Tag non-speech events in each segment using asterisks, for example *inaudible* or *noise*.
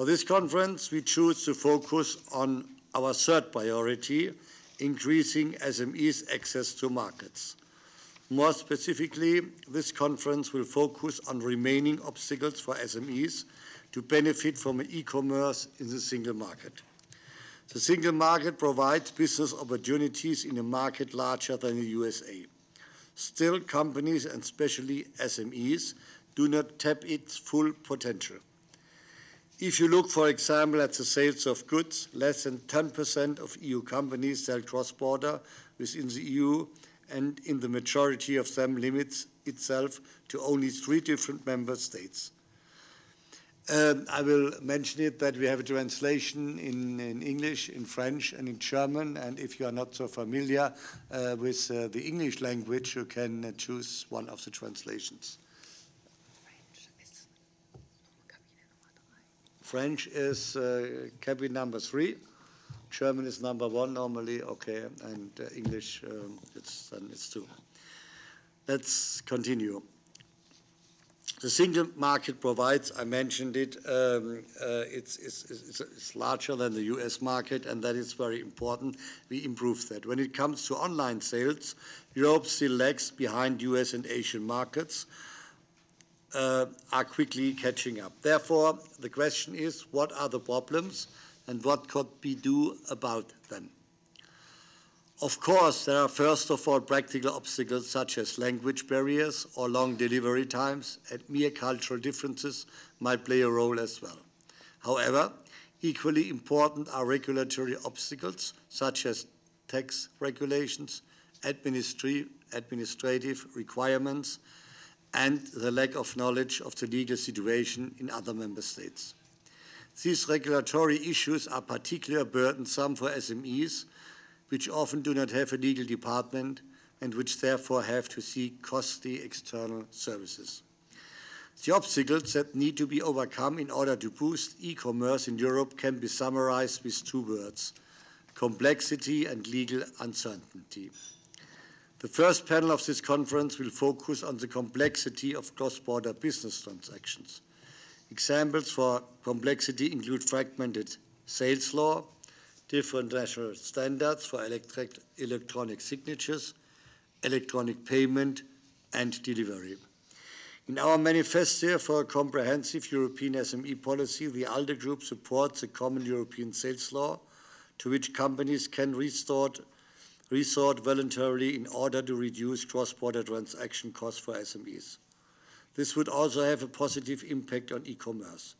For this conference, we choose to focus on our third priority, increasing SMEs' access to markets. More specifically, this conference will focus on remaining obstacles for SMEs to benefit from e-commerce in the single market. The single market provides business opportunities in a market larger than the USA. Still, companies, and especially SMEs, do not tap its full potential. If you look, for example, at the sales of goods, less than 10% of EU companies sell cross-border within the EU, and in the majority of them limits itself to only three different member states. Um, I will mention it that we have a translation in, in, English, in French, and in German. And if you are not so familiar uh, with uh, the English language, you can uh, choose one of the translations. French is uh, cabin number three. German is number one normally, okay, and uh, English, um, it's, then it's two. Let's continue. The single market provides, I mentioned it, um, uh, it's, it's, it's, it's, larger than the US market, and that is very important. We improve that. When it comes to online sales, Europe still lags behind US and Asian markets uh, are quickly catching up. Therefore, the question is, what are the problems and what could be do about them? Of course, there are first of all practical obstacles such as language barriers or long delivery times, and mere cultural differences might play a role as well. However, equally important are regulatory obstacles such as tax regulations, administrative requirements, and the lack of knowledge of the legal situation in other member states. These regulatory issues are particularly burdensome for SMEs, which often do not have a legal department and which therefore have to seek costly external services. The obstacles that need to be overcome in order to boost e-commerce in Europe can be summarized with two words, complexity and legal uncertainty. The first panel of this conference will focus on the complexity of cross-border business transactions. Examples for complexity include fragmented sales law, different national standards for electric, electronic signatures, electronic payment, and delivery. In our manifesto for a comprehensive European SME policy, the ALDE Group supports a common European sales law to which companies can resort resort voluntarily in order to reduce cross-border transaction costs for SMEs. This would also have a positive impact on e-commerce.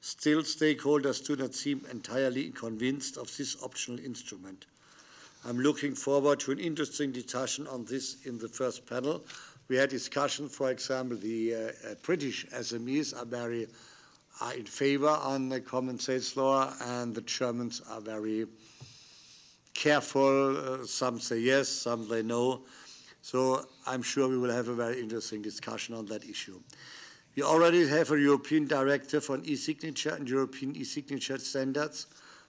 Still, stakeholders do not seem entirely convinced of this optional instrument. I'm looking forward to an interesting discussion on this in the first panel. We had discussion, for example, the uh, uh, British SMEs are very are in favor on the common sales law, and the Germans are very careful. Uh, some say yes, some say no. So I'm sure we will have a very interesting discussion on that issue. We already have a European directive on e-signature and European e-signature standards,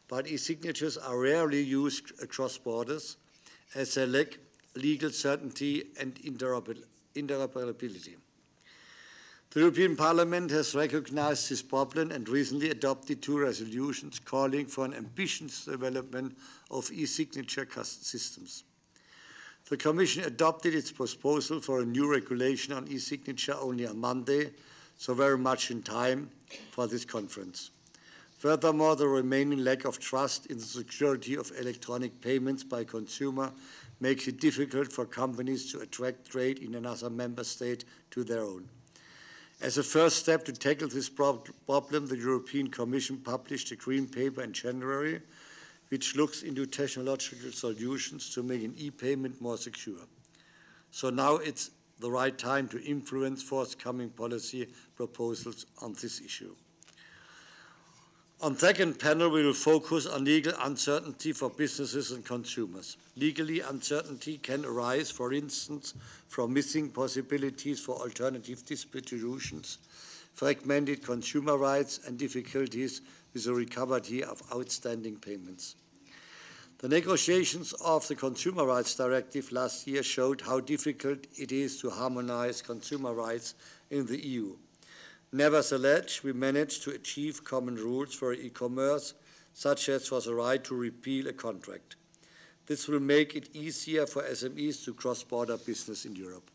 but e-signatures are rarely used across borders as they lack legal certainty and interoperability. The European Parliament has recognized this problem and recently adopted two resolutions calling for an ambitious development of e-signature systems. The Commission adopted its proposal for a new regulation on e-signature only on Monday, so very much in time for this conference. Furthermore, the remaining lack of trust in the security of electronic payments by consumer makes it difficult for companies to attract trade in another member state to their own. As a first step to tackle this problem, the European Commission published a green paper in January, which looks into technological solutions to make an e-payment more secure. So now it's the right time to influence forthcoming policy proposals on this issue. On second panel, we will focus on legal uncertainty for businesses and consumers. Legally, uncertainty can arise, for instance, from missing possibilities for alternative distributions, fragmented consumer rights, and difficulties with the recovery of outstanding payments. The negotiations of the Consumer Rights Directive last year showed how difficult it is to harmonize consumer rights in the EU. Nevertheless, we managed to achieve common rules for e-commerce, such as for the right to repeal a contract. This will make it easier for SMEs to cross-border business in Europe.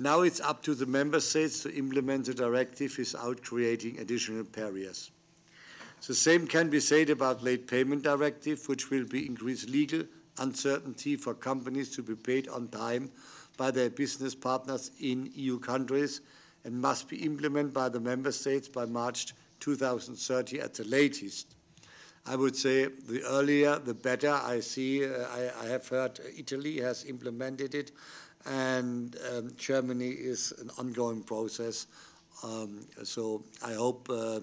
Now it's up to the member states to implement the directive without creating additional barriers. The same can be said about late payment directive, which will be increased legal uncertainty for companies to be paid on time by their business partners in EU countries and must be implemented by the member states by March 2030 at the latest. I would say the earlier, the better. I see, uh, I, I, have heard Italy has implemented it, and um, Germany is an ongoing process. Um, so I hope uh,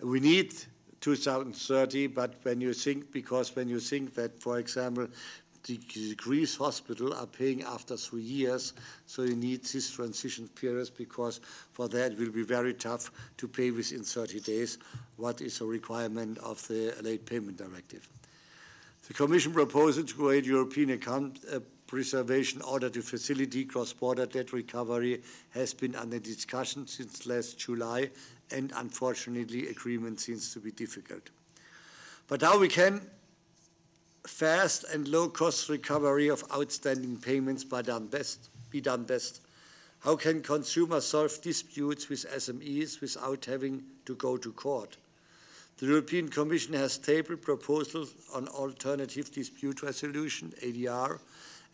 we need 2030, but when you think, because when you think that, for example, the Greece hospital are paying after three years, so you need this transition period because for that it will be very tough to pay within 30 days what is a requirement of the late payment directive. The Commission proposal to create European account uh, preservation order to facilitate cross-border debt recovery has been under discussion since last July and unfortunately agreement seems to be difficult. But now we can fast and low-cost recovery of outstanding payments by done best, be done best? How can consumers solve disputes with SMEs without having to go to court? The European Commission has tabled proposals on alternative dispute resolution, ADR,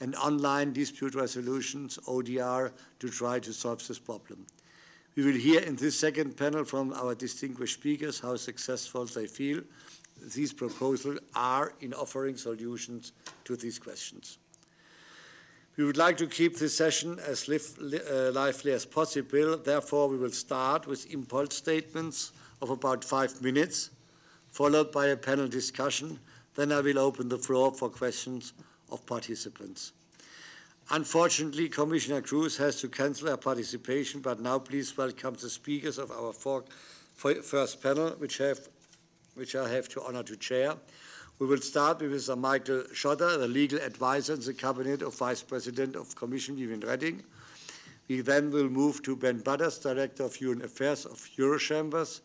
and online dispute resolutions, ODR, to try to solve this problem. We will hear in this second panel from our distinguished speakers how successful they feel these proposals are in offering solutions to these questions. We would like to keep this session as uh, lively as possible. Therefore, we will start with impulse statements of about five minutes, followed by a panel discussion. Then I will open the floor for questions of participants. Unfortunately, Commissioner Kroes has to cancel her participation, but now please welcome the speakers of our first panel, which have which I have the honor to chair. We will start with Mr. Michael Shotter, the legal advisor in the Cabinet of Vice President of Commission Viviane Reding. We then will move to Ben Butters, Director of Human Affairs of Eurochambres.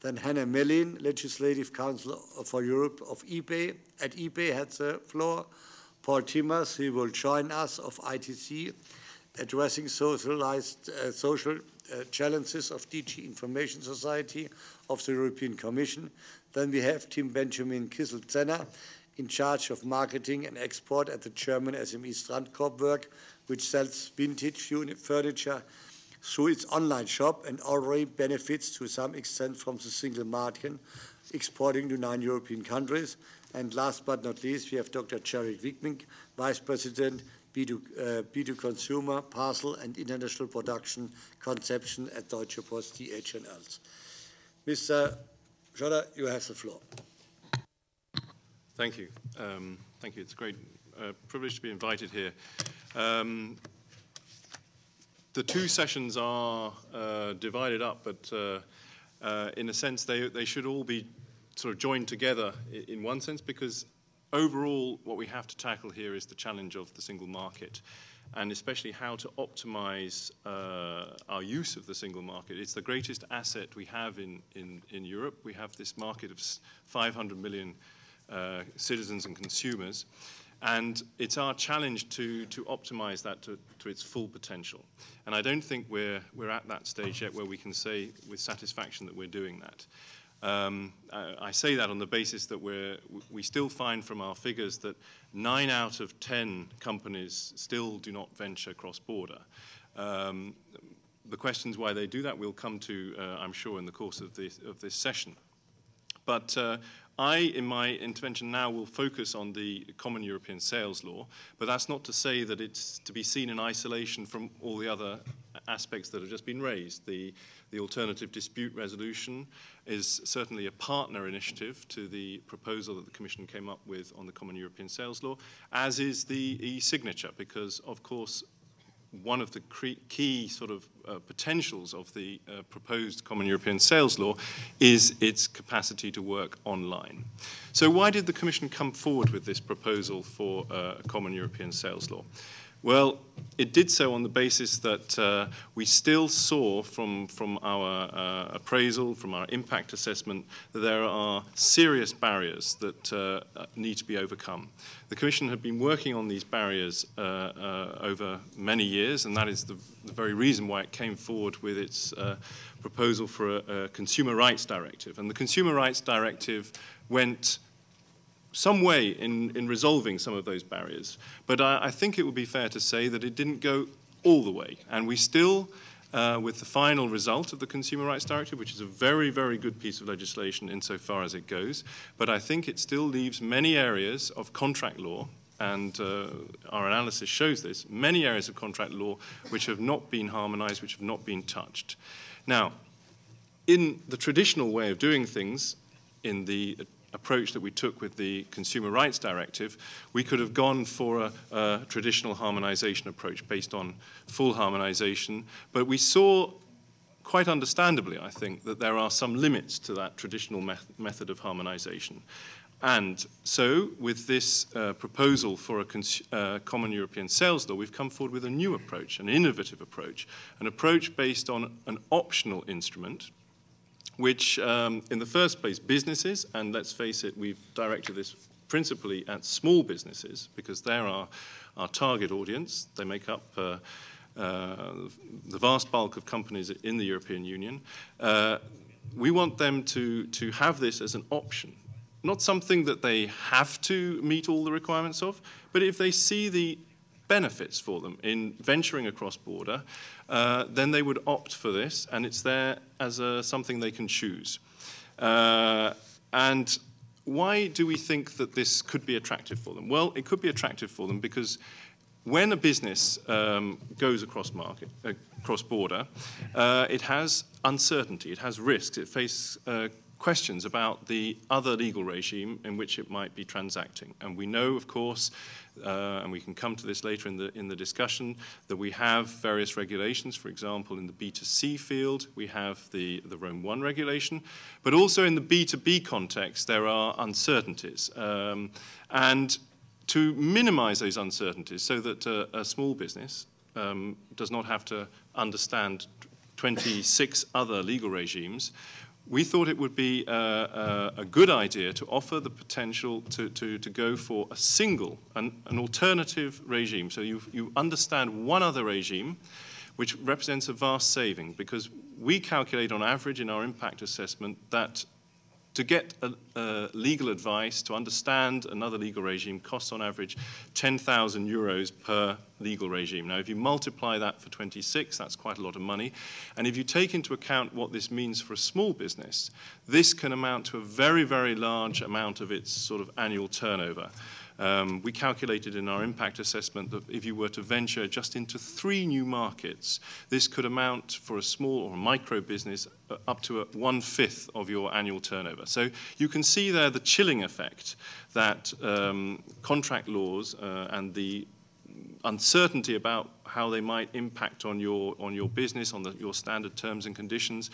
Then Hanne Melin, Legislative Counsel for Europe of eBay. At eBay had the floor. Paul Timmers, he will join us of ITC, addressing socialized, uh, social uh, challenges of DG Information Society of the European Commission. Then we have Tim Benjamin Kissel-Zenner in charge of marketing and export at the German SME Strandkorb Work, which sells vintage furniture through its online shop and already benefits to some extent from the single market, exporting to nine European countries. And last but not least, we have Dr. Jarek Wigmink, Vice President, B2, uh, B2 Consumer, Parcel and International Production Conception at Deutsche Post DHLs. Mr. Shotter, you have the floor. Thank you. Um, thank you. It's a great uh, privilege to be invited here. Um, the two sessions are uh, divided up, but uh, uh in a sense, they, they should all be sort of joined together in one sense because overall, what we have to tackle here is the challenge of the single market and especially how to optimize uh, our use of the single market. It's the greatest asset we have in, in, in Europe. We have this market of 500 million uh, citizens and consumers. And it's our challenge to, to optimize that to, to its full potential. And I don't think we're, we're at that stage yet where we can say with satisfaction that we're doing that. Um, I, I say that on the basis that we're, we still find from our figures that nine out of 10 companies still do not venture cross-border. Um, the questions why they do that we'll come to, uh, I'm sure, in the course of this, of this session. But uh, I, in my intervention now, will focus on the Common European Sales Law, but that's not to say that it's to be seen in isolation from all the other aspects that have just been raised. The, the alternative dispute resolution is certainly a partner initiative to the proposal that the Commission came up with on the Common European Sales Law, as is the e-signature, because, of course, one of the key sort of uh, potentials of the uh, proposed Common European Sales Law is its capacity to work online. So why did the Commission come forward with this proposal for uh, a Common European Sales Law? Well, it did so on the basis that uh, we still saw from, from our uh, appraisal, from our impact assessment, that there are serious barriers that uh, need to be overcome. The Commission had been working on these barriers uh, uh, over many years, and that is the, the, very reason why it came forward with its uh, proposal for a, a Consumer Rights Directive. And the Consumer Rights Directive went some way in, in resolving some of those barriers. But I, I, think it would be fair to say that it didn't go all the way. And we still, uh, with the final result of the Consumer Rights Directive, which is a very, very good piece of legislation insofar as it goes, but I think it still leaves many areas of contract law and uh, our analysis shows this, many areas of contract law which have not been harmonized, which have not been touched. Now, in the traditional way of doing things, in the approach that we took with the Consumer Rights Directive, we could have gone for a, a traditional harmonization approach based on full harmonization, but we saw quite understandably, I think, that there are some limits to that traditional me method of harmonization. And so, with this uh, proposal for a uh, common European sales law, we've come forward with a new approach, an innovative approach, an approach based on an optional instrument, which, um, in the first place, businesses, and let's face it, we've directed this principally at small businesses because they're our, our target audience. They make up uh, uh, the vast bulk of companies in the European Union. Uh, we want them to, to have this as an option, not something that they have to meet all the requirements of, but if they see the benefits for them in venturing across border, uh, then they would opt for this, and it's there as a, something they can choose. Uh, and why do we think that this could be attractive for them? Well, it could be attractive for them because when a business um, goes across market, across border, uh, it has uncertainty, it has risks, it faces uh, questions about the other legal regime in which it might be transacting. And we know, of course, uh, and we can come to this later in the, in the discussion, that we have various regulations. For example, in the B2C field, we have the, the Rome 1 regulation, but also in the B2B context, there are uncertainties. Um, and to minimize those uncertainties so that uh, a small business um, does not have to understand 26 other legal regimes, we thought it would be a, a, good idea to offer the potential to, to, to go for a single, an, an alternative regime. So you, you understand one other regime, which represents a vast saving, because we calculate on average in our impact assessment that to get a, legal advice, to understand another legal regime, costs on average 10,000 euros per legal regime. Now, if you multiply that for 26, that's quite a lot of money. And if you take into account what this means for a small business, this can amount to a very, very large amount of its sort of annual turnover. Um, we calculated in our impact assessment that if you were to venture just into three new markets, this could amount for a small or a micro business uh, up to a one-fifth of your annual turnover. So you can see there the chilling effect that um, contract laws uh, and the uncertainty about how they might impact on your, on your business, on the, your standard terms and conditions,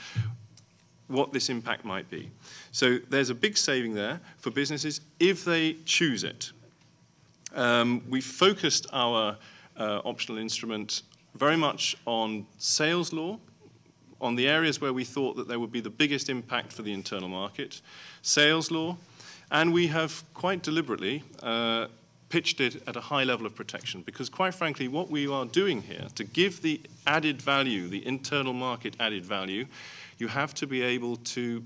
what this impact might be. So there's a big saving there for businesses if they choose it. Um, we focused our uh, optional instrument very much on sales law, on the areas where we thought that there would be the biggest impact for the internal market, sales law, and we have quite deliberately uh, pitched it at a high level of protection because quite frankly what we are doing here to give the added value the internal market added value you have to be able to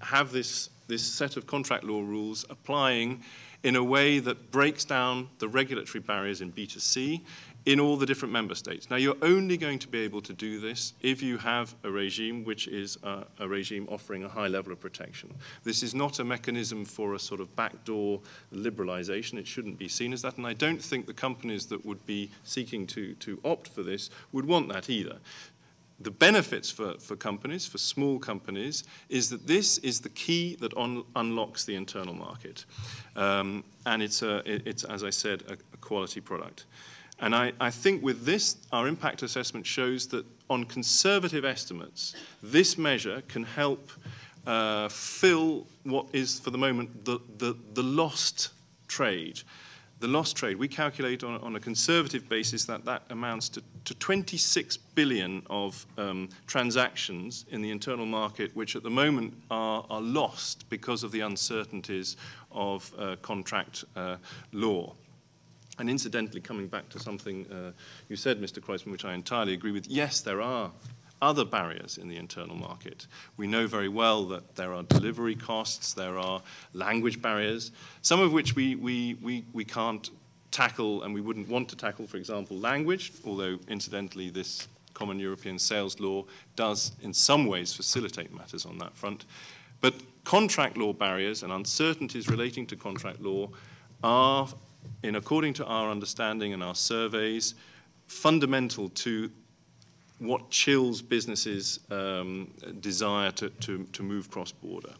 have this this set of contract law rules applying in a way that breaks down the regulatory barriers in B2C in all the different member states. Now, you're only going to be able to do this if you have a regime which is a, a, regime offering a high level of protection. This is not a mechanism for a sort of backdoor liberalization. It shouldn't be seen as that, and I don't think the companies that would be seeking to, to opt for this would want that either the benefits for, for companies, for small companies, is that this is the key that on, unlocks the internal market. Um, and it's, a, it's, as I said, a, a quality product. And I, I, think with this, our impact assessment shows that on conservative estimates, this measure can help uh, fill what is, for the moment, the, the, the lost trade the lost trade, we calculate on, on a conservative basis that that amounts to, to 26 billion of um, transactions in the internal market, which at the moment are, are lost because of the uncertainties of uh, contract uh, law. And incidentally, coming back to something uh, you said, Mr. Creutzmann, which I entirely agree with, yes, there are other barriers in the internal market. We know very well that there are delivery costs, there are language barriers, some of which we, we, we, we can't tackle and we wouldn't want to tackle, for example, language, although incidentally this common European sales law does in some ways facilitate matters on that front. But contract law barriers and uncertainties relating to contract law are, in according to our understanding and our surveys, fundamental to what chills businesses' um, desire to, to, to move cross-border.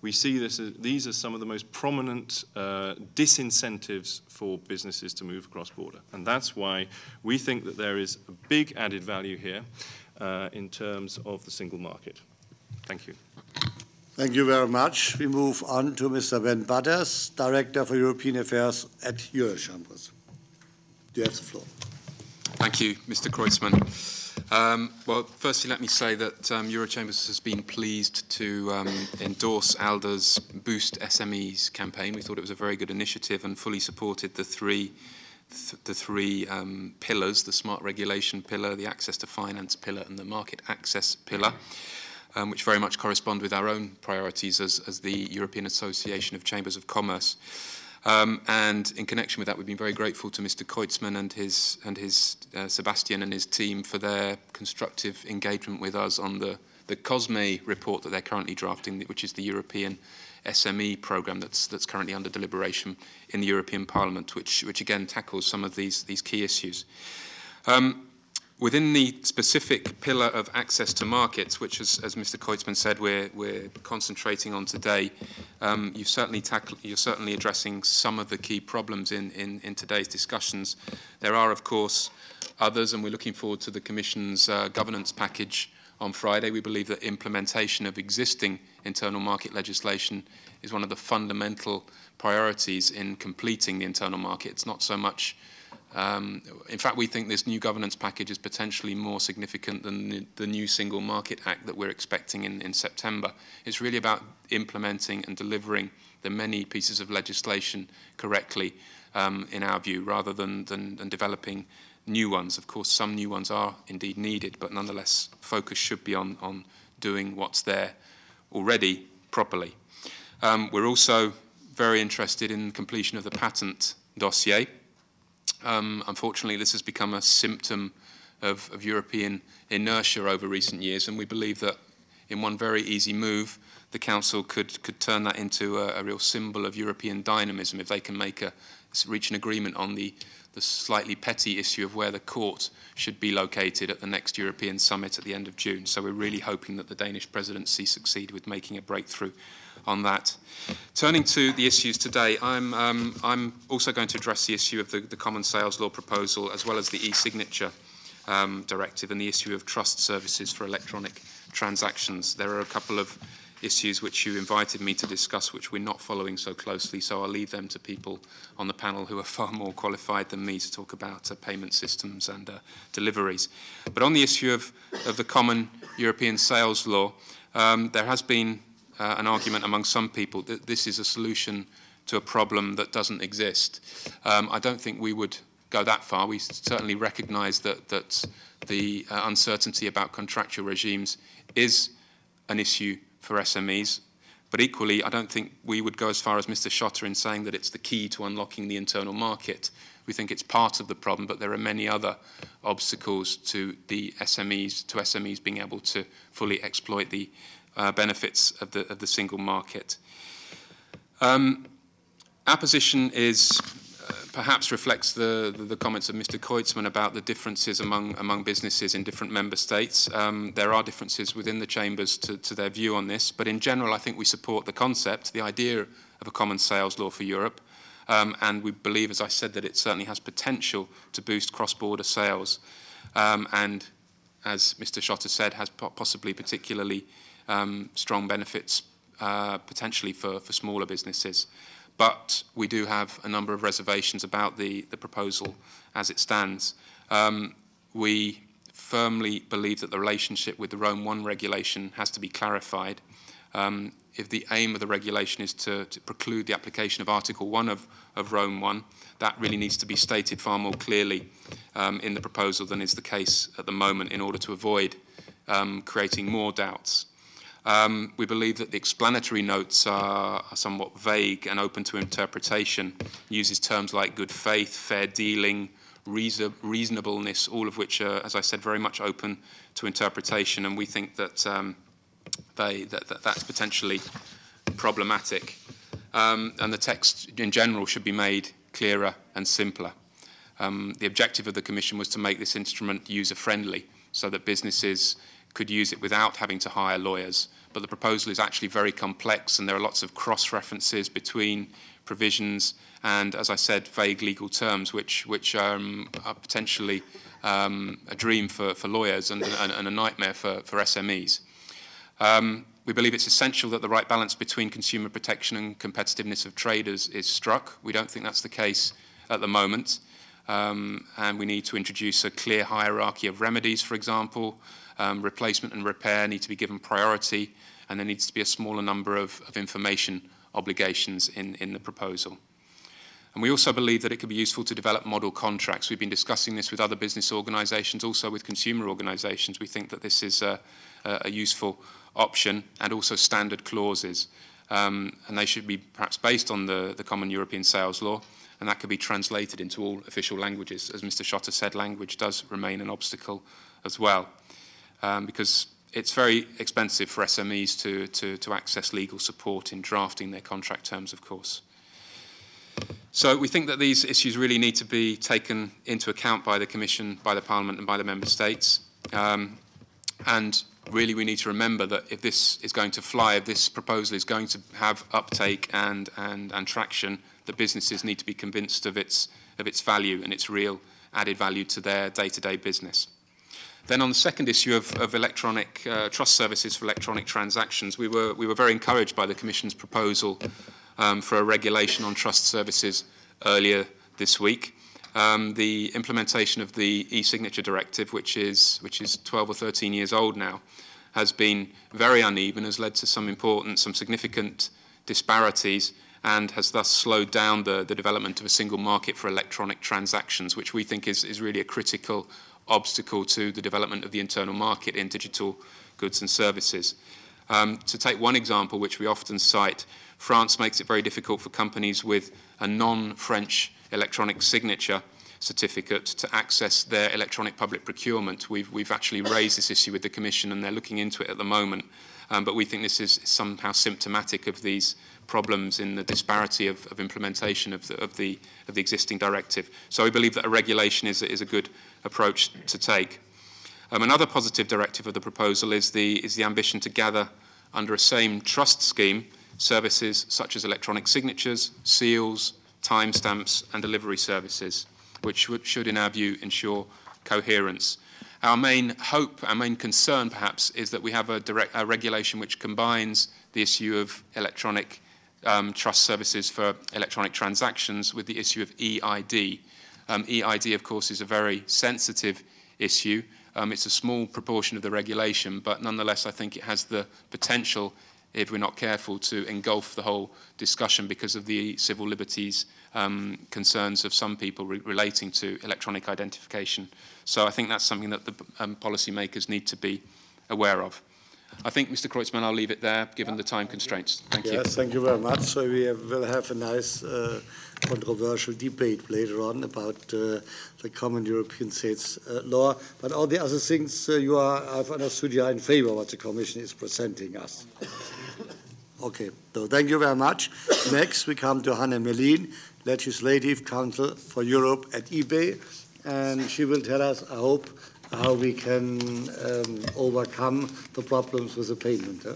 We see this as, these are some of the most prominent uh, disincentives for businesses to move cross-border. And that's why we think that there is a big added value here uh, in terms of the single market. Thank you. Thank you very much. We move on to Mr. Ben Butters, Director for European Affairs at Eurochambres. You have the floor. Thank you, Mr. Creutzmann. Um, well, firstly, let me say that um, Eurochambres has been pleased to um, endorse ALDE's Boost SMEs campaign. We thought it was a very good initiative and fully supported the three, th the three um, pillars, the smart regulation pillar, the access to finance pillar, and the market access pillar, um, which very much correspond with our own priorities as, as the European Association of Chambers of Commerce. Um, and in connection with that, we've been very grateful to Mr. Creutzmann and his, and his uh, Sebastian and his team for their constructive engagement with us on the, the COSME report that they're currently drafting, which is the European SME program that's, that's currently under deliberation in the European Parliament, which, which again tackles some of these, these key issues. Um, within the specific pillar of access to markets, which, is, as Mr. Koitzman said, we're, we're concentrating on today, um, you've certainly tackle, you're certainly addressing some of the key problems in, in, in today's discussions. There are, of course, others, and we're looking forward to the Commission's uh, governance package on Friday. We believe that implementation of existing internal market legislation is one of the fundamental priorities in completing the internal market. It's not so much um, in fact, we think this new governance package is potentially more significant than the, the new Single Market Act that we're expecting in, in September. It's really about implementing and delivering the many pieces of legislation correctly, um, in our view, rather than, than, than developing new ones. Of course, some new ones are indeed needed, but nonetheless, focus should be on, on doing what's there already properly. Um, we're also very interested in completion of the patent dossier. Um, unfortunately, this has become a symptom of, of European inertia over recent years, and we believe that in one very easy move, the Council could, could turn that into a, a real symbol of European dynamism if they can make a, reach an agreement on the, the slightly petty issue of where the court should be located at the next European summit at the end of June. So we're really hoping that the Danish presidency succeed with making a breakthrough on that. Turning to the issues today, I'm, um, I'm also going to address the issue of the, the Common Sales Law proposal as well as the e-signature um, directive and the issue of trust services for electronic transactions. There are a couple of issues which you invited me to discuss which we're not following so closely, so I'll leave them to people on the panel who are far more qualified than me to talk about uh, payment systems and uh, deliveries. But on the issue of, of the common European sales law, um, there has been uh, an argument among some people that this is a solution to a problem that doesn't exist. Um, I don't think we would go that far. We certainly recognize that, that the uh, uncertainty about contractual regimes is an issue for SMEs. But equally, I don't think we would go as far as Mr. Shotter in saying that it's the key to unlocking the internal market. We think it's part of the problem, but there are many other obstacles to the SMEs, to SMEs being able to fully exploit the uh, benefits of the, of the single market. Um, our position is uh, perhaps reflects the, the, the, comments of Mr. Creutzmann about the differences among, among businesses in different member states. Um, there are differences within the chambers to, to their view on this, but in general, I think we support the concept, the idea of a common sales law for Europe, um, and we believe, as I said, that it certainly has potential to boost cross-border sales, um, and as Mr. Shotter said, has possibly particularly um, strong benefits uh, potentially for, for smaller businesses. but we do have a number of reservations about the, the proposal as it stands. Um, we firmly believe that the relationship with the Rome 1 regulation has to be clarified. Um, if the aim of the regulation is to, to, preclude the application of Article 1 of, of Rome 1, that really needs to be stated far more clearly um, in the proposal than is the case at the moment in order to avoid um, creating more doubts. Um, we believe that the explanatory notes are, are, somewhat vague and open to interpretation, uses terms like good faith, fair dealing, reason, reasonableness, all of which are, as I said, very much open to interpretation, and we think that, um, they, that, that, that's potentially problematic. Um, and the text in general should be made clearer and simpler. Um, the objective of the Commission was to make this instrument user-friendly so that businesses could use it without having to hire lawyers. But the proposal is actually very complex and there are lots of cross-references between provisions and, as I said, vague legal terms, which, which um, are potentially um, a dream for, for lawyers and, and, and, a nightmare for, for SMEs. Um, we believe it's essential that the right balance between consumer protection and competitiveness of traders is struck. We don't think that's the case at the moment. Um, and we need to introduce a clear hierarchy of remedies, for example. Um, replacement and repair need to be given priority, and there needs to be a smaller number of, of information obligations in, in the proposal. And we also believe that it could be useful to develop model contracts. We've been discussing this with other business organisations, also with consumer organisations. We think that this is a, a useful option and also standard clauses. Um, and they should be perhaps based on the, the common European sales law, and that could be translated into all official languages. As Mr. Shotter said, language does remain an obstacle as well, um, because it's very expensive for SMEs to, to, to access legal support in drafting their contract terms, of course. So we think that these issues really need to be taken into account by the Commission, by the Parliament and by the Member States. Um, and really we need to remember that if this is going to fly, if this proposal is going to have uptake and, and, and traction, the businesses need to be convinced of its, of its value and its real added value to their day-to-day -day business. Then on the second issue of, of electronic uh, trust services for electronic transactions, we were, we were very encouraged by the Commission's proposal um, for a regulation on trust services earlier this week. Um, the implementation of the e-signature directive, which is, which is 12 or 13 years old now, has been very uneven, has led to some important, some significant disparities, and has thus slowed down the, the development of a single market for electronic transactions, which we think is, is really a critical obstacle to the development of the internal market in digital goods and services. Um, to take one example, which we often cite, France makes it very difficult for companies with a non-French electronic signature certificate to access their electronic public procurement. We've, we've actually raised this issue with the Commission and they're looking into it at the moment. Um, but we think this is somehow symptomatic of these problems in the disparity of, of implementation of the, of, the, of the existing directive. So we believe that a regulation is, is a good approach to take. Um, another positive directive of the proposal is the, is the ambition to gather under a same trust scheme services such as electronic signatures, seals, timestamps and delivery services, which should, in our view, ensure coherence. Our main hope, our main concern perhaps, is that we have a, direct, a regulation which combines the issue of electronic um, trust services for electronic transactions with the issue of EID. Um, EID, of course, is a very sensitive issue. Um, it's a small proportion of the regulation, but nonetheless, I think it has the potential, if we're not careful, to engulf the whole discussion because of the civil liberties um, concerns of some people re relating to electronic identification. So I think that's something that the um, policymakers need to be aware of. I think, Mr. Creutzmann, I'll leave it there, given the time constraints. Thank yes, you. Yes, thank you very much. So we have, will have a nice uh, controversial debate later on about uh, the common European states uh, law. But all the other things uh, you are, I've understood you are in favor of what the Commission is presenting us. *laughs* Okay, so thank you very much. Next, we come to Hanne Melin, Legislative Counsel for Europe at eBay, and she will tell us, I hope, how we can um, overcome the problems with the payment. Huh?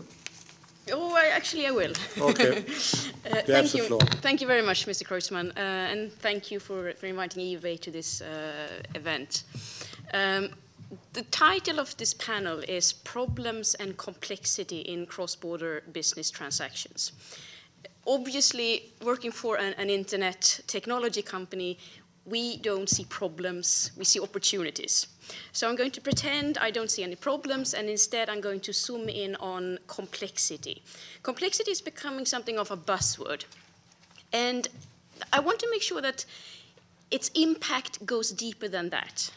Oh, I, actually, I will. *laughs* Okay. uh, thank you. Thank you very much, Mr. Creutzmann, uh, and thank you for, for inviting eBay to this uh, event. Um, the title of this panel is Problems and Complexity in Cross-Border Business Transactions obviously, working for an, an internet technology company, we don't see problems, we see opportunities. So I'm going to pretend I don't see any problems, and instead I'm going to zoom in on complexity. Complexity is becoming something of a buzzword. And I want to make sure that its impact goes deeper than that.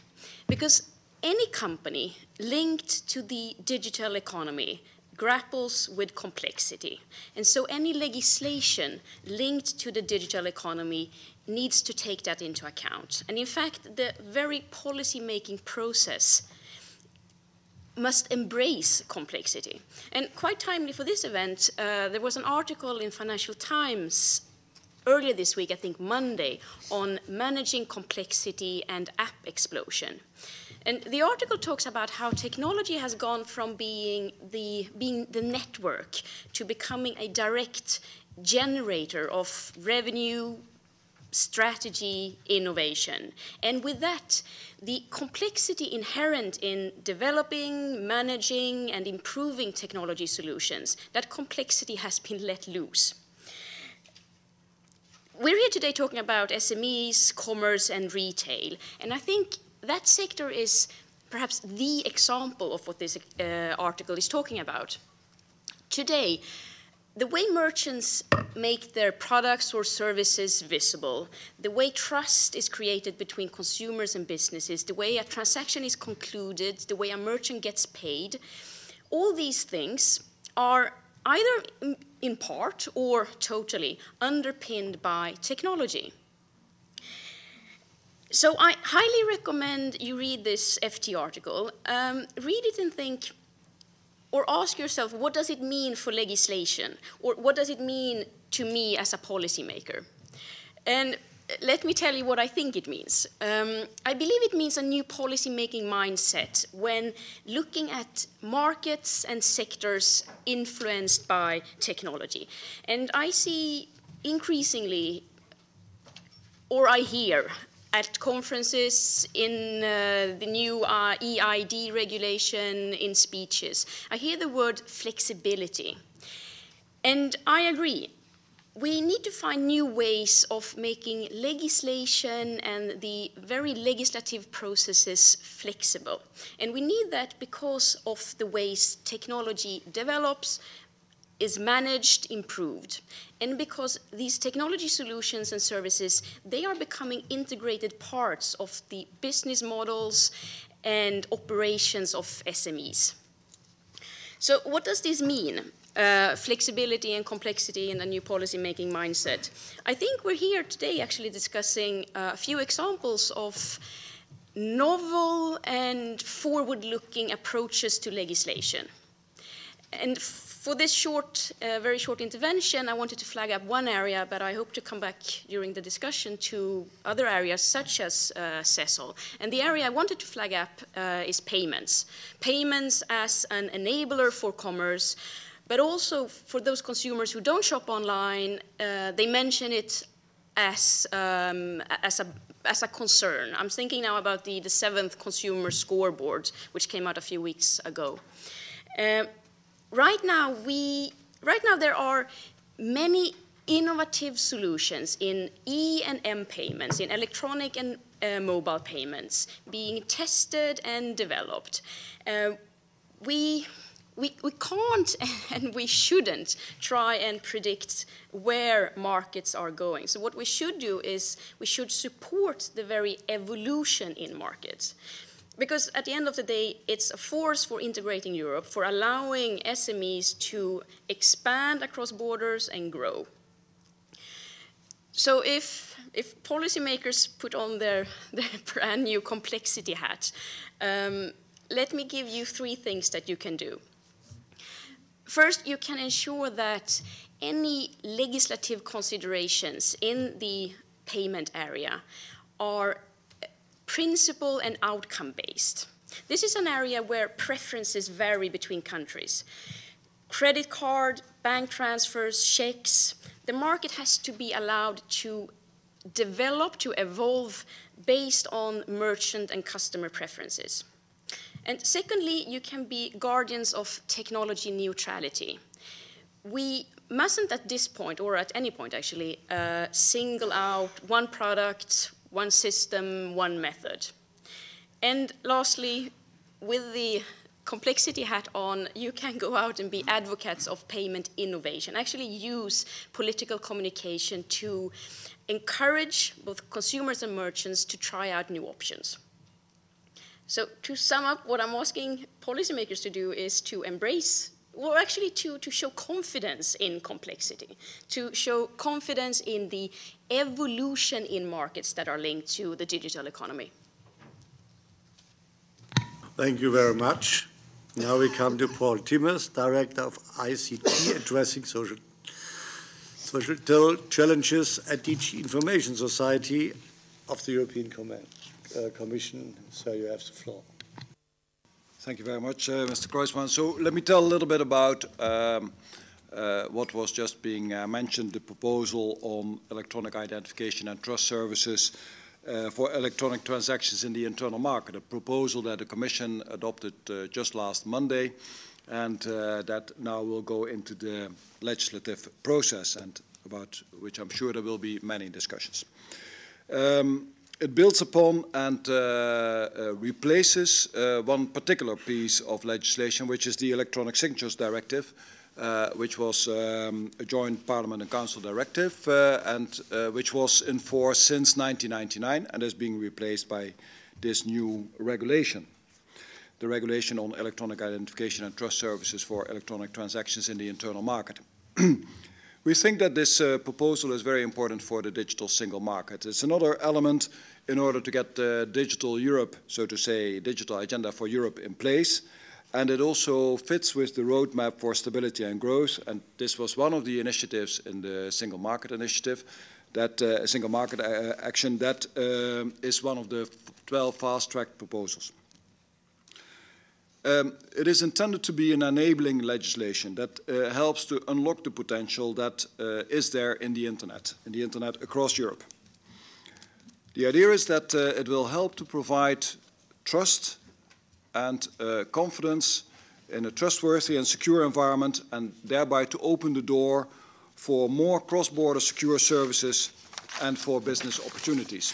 Because any company linked to the digital economy grapples with complexity. And so any legislation linked to the digital economy needs to take that into account. And in fact, the very policy-making process must embrace complexity. And quite timely for this event, uh, there was an article in Financial Times earlier this week, I think Monday, on managing complexity and app explosion. And the article talks about how technology has gone from being the, being the network to becoming a direct generator of revenue, strategy, innovation. And with that, the complexity inherent in developing, managing, and improving technology solutions, that complexity has been let loose. We're here today talking about SMEs, commerce, and retail. And I think that sector is perhaps the example of what this uh, article is talking about. Today, the way merchants make their products or services visible, the way trust is created between consumers and businesses, the way a transaction is concluded, the way a merchant gets paid, all these things are either in part or totally underpinned by technology. So I highly recommend you read this FT article. Um, read it and think, or ask yourself, what does it mean for legislation? Or what does it mean to me as a policymaker? And let me tell you what I think it means. Um, I believe it means a new policy-making mindset when looking at markets and sectors influenced by technology. And I see increasingly, or I hear, at conferences, in uh, the new uh, EID regulation, in speeches. I hear the word flexibility. And I agree. We need to find new ways of making legislation and the very legislative processes flexible. And we need that because of the ways technology develops, is managed, improved. And because these technology solutions and services, they are becoming integrated parts of the business models and operations of SMEs. So what does this mean? Uh, flexibility and complexity in a new policy-making mindset. I think we're here today actually discussing a few examples of novel and forward-looking approaches to legislation. And for this short, uh, very short intervention, I wanted to flag up one area, but I hope to come back during the discussion to other areas such as uh. And the area I wanted to flag up uh, is payments. Payments as an enabler for commerce, but also for those consumers who don't shop online, uh, they mention it as, um, as a as a concern. I'm thinking now about the, the seventh consumer scoreboard, which came out a few weeks ago. Uh, right now, we, right now there are many innovative solutions in E and M payments, in electronic and uh, mobile payments, being tested and developed. Uh, we, we, we can't *laughs* and we shouldn't try and predict where markets are going. So what we should do is we should support the very evolution in markets. Because at the end of the day, it's a force for integrating Europe, for allowing SMEs to expand across borders and grow. So if, if policymakers put on their, *laughs* their brand new complexity hat, um, let me give you three things that you can do. First, you can ensure that any legislative considerations in the payment area are principle and outcome based. This is an area where preferences vary between countries. Credit card, bank transfers, checks, the market has to be allowed to develop, to evolve based on merchant and customer preferences. And secondly, you can be guardians of technology neutrality. we mustn't at this point, or at any point actually, uh, single out one product, one system, one method. And lastly, with the complexity hat on, you can go out and be advocates of payment innovation, actually use political communication to encourage both consumers and merchants to try out new options. So to sum up, what I'm asking policymakers to do is to embrace or actually to, to show confidence in complexity, to show confidence in the evolution in markets that are linked to the digital economy. Thank you very much. Now we come to Paul Timmers, Director of ICT, addressing social, social challenges at DG Information Society of the European uh, Commission. So you have the floor. Thank you very much, uh, Mr. Creutzmann. So let me tell a little bit about um, uh, what was just being uh, mentioned, the proposal on electronic identification and trust services uh, for electronic transactions in the internal market, a proposal that the Commission adopted uh, just last Monday and uh, that now will go into the legislative process and about which I'm sure there will be many discussions. Um, it builds upon and uh, uh, replaces uh, one particular piece of legislation, which is the Electronic Signatures Directive, uh, which was um, a joint Parliament and Council directive, uh, and uh, which was in force since 1999 and is being replaced by this new regulation. The regulation on electronic identification and trust services for electronic transactions in the internal market. *clears throat* We think that this proposal is very important for the digital single market. It's another element in order to get the digital Europe, so to say, digital agenda for Europe in place. And it also fits with the roadmap for stability and growth. And this was one of the initiatives in the single market initiative, that uh, single market uh, action that uh, is one of the 12 fast-track proposals. Um, it is intended to be an enabling legislation that uh, helps to unlock the potential that uh, is there in the internet, in the internet across Europe. The idea is that uh, it will help to provide trust and uh, confidence in a trustworthy and secure environment and thereby to open the door for more cross-border secure services and for business opportunities.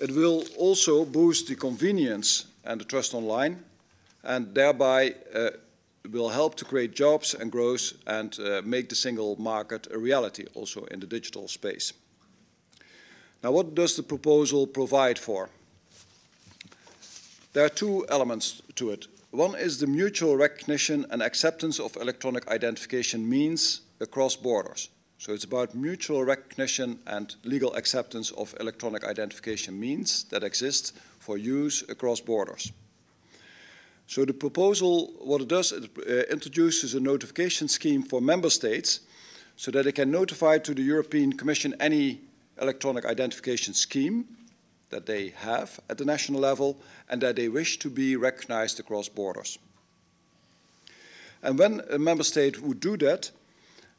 It will also boost the convenience and the trust online, and thereby uh, will help to create jobs and growth and uh, make the single market a reality also in the digital space. Now, what does the proposal provide for? There are two elements to it. One is the mutual recognition and acceptance of electronic identification means across borders. So it's about mutual recognition and legal acceptance of electronic identification means that exist for use across borders. So the proposal, what it does, it uh, introduces a notification scheme for member states so that they can notify to the European Commission any electronic identification scheme that they have at the national level and that they wish to be recognized across borders. And when a member state would do that,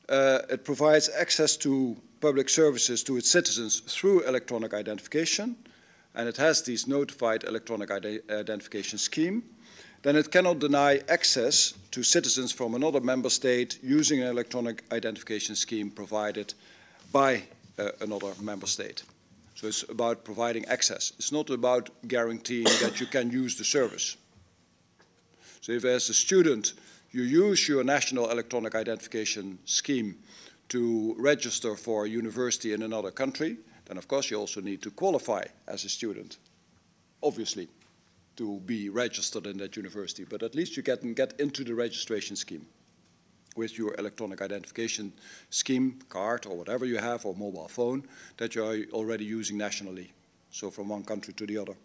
uh, it provides access to public services to its citizens through electronic identification, and it has this notified electronic identification scheme, then it cannot deny access to citizens from another member state using an electronic identification scheme provided by Uh, another member state. So it's about providing access. It's not about guaranteeing *coughs* that you can use the service. So if as a student you use your national electronic identification scheme to register for a university in another country, then of course you also need to qualify as a student, obviously, to be registered in that university. But at least you can get into the registration scheme with your electronic identification scheme, card, or whatever you have, or mobile phone that you are already using nationally, so from one country to the other.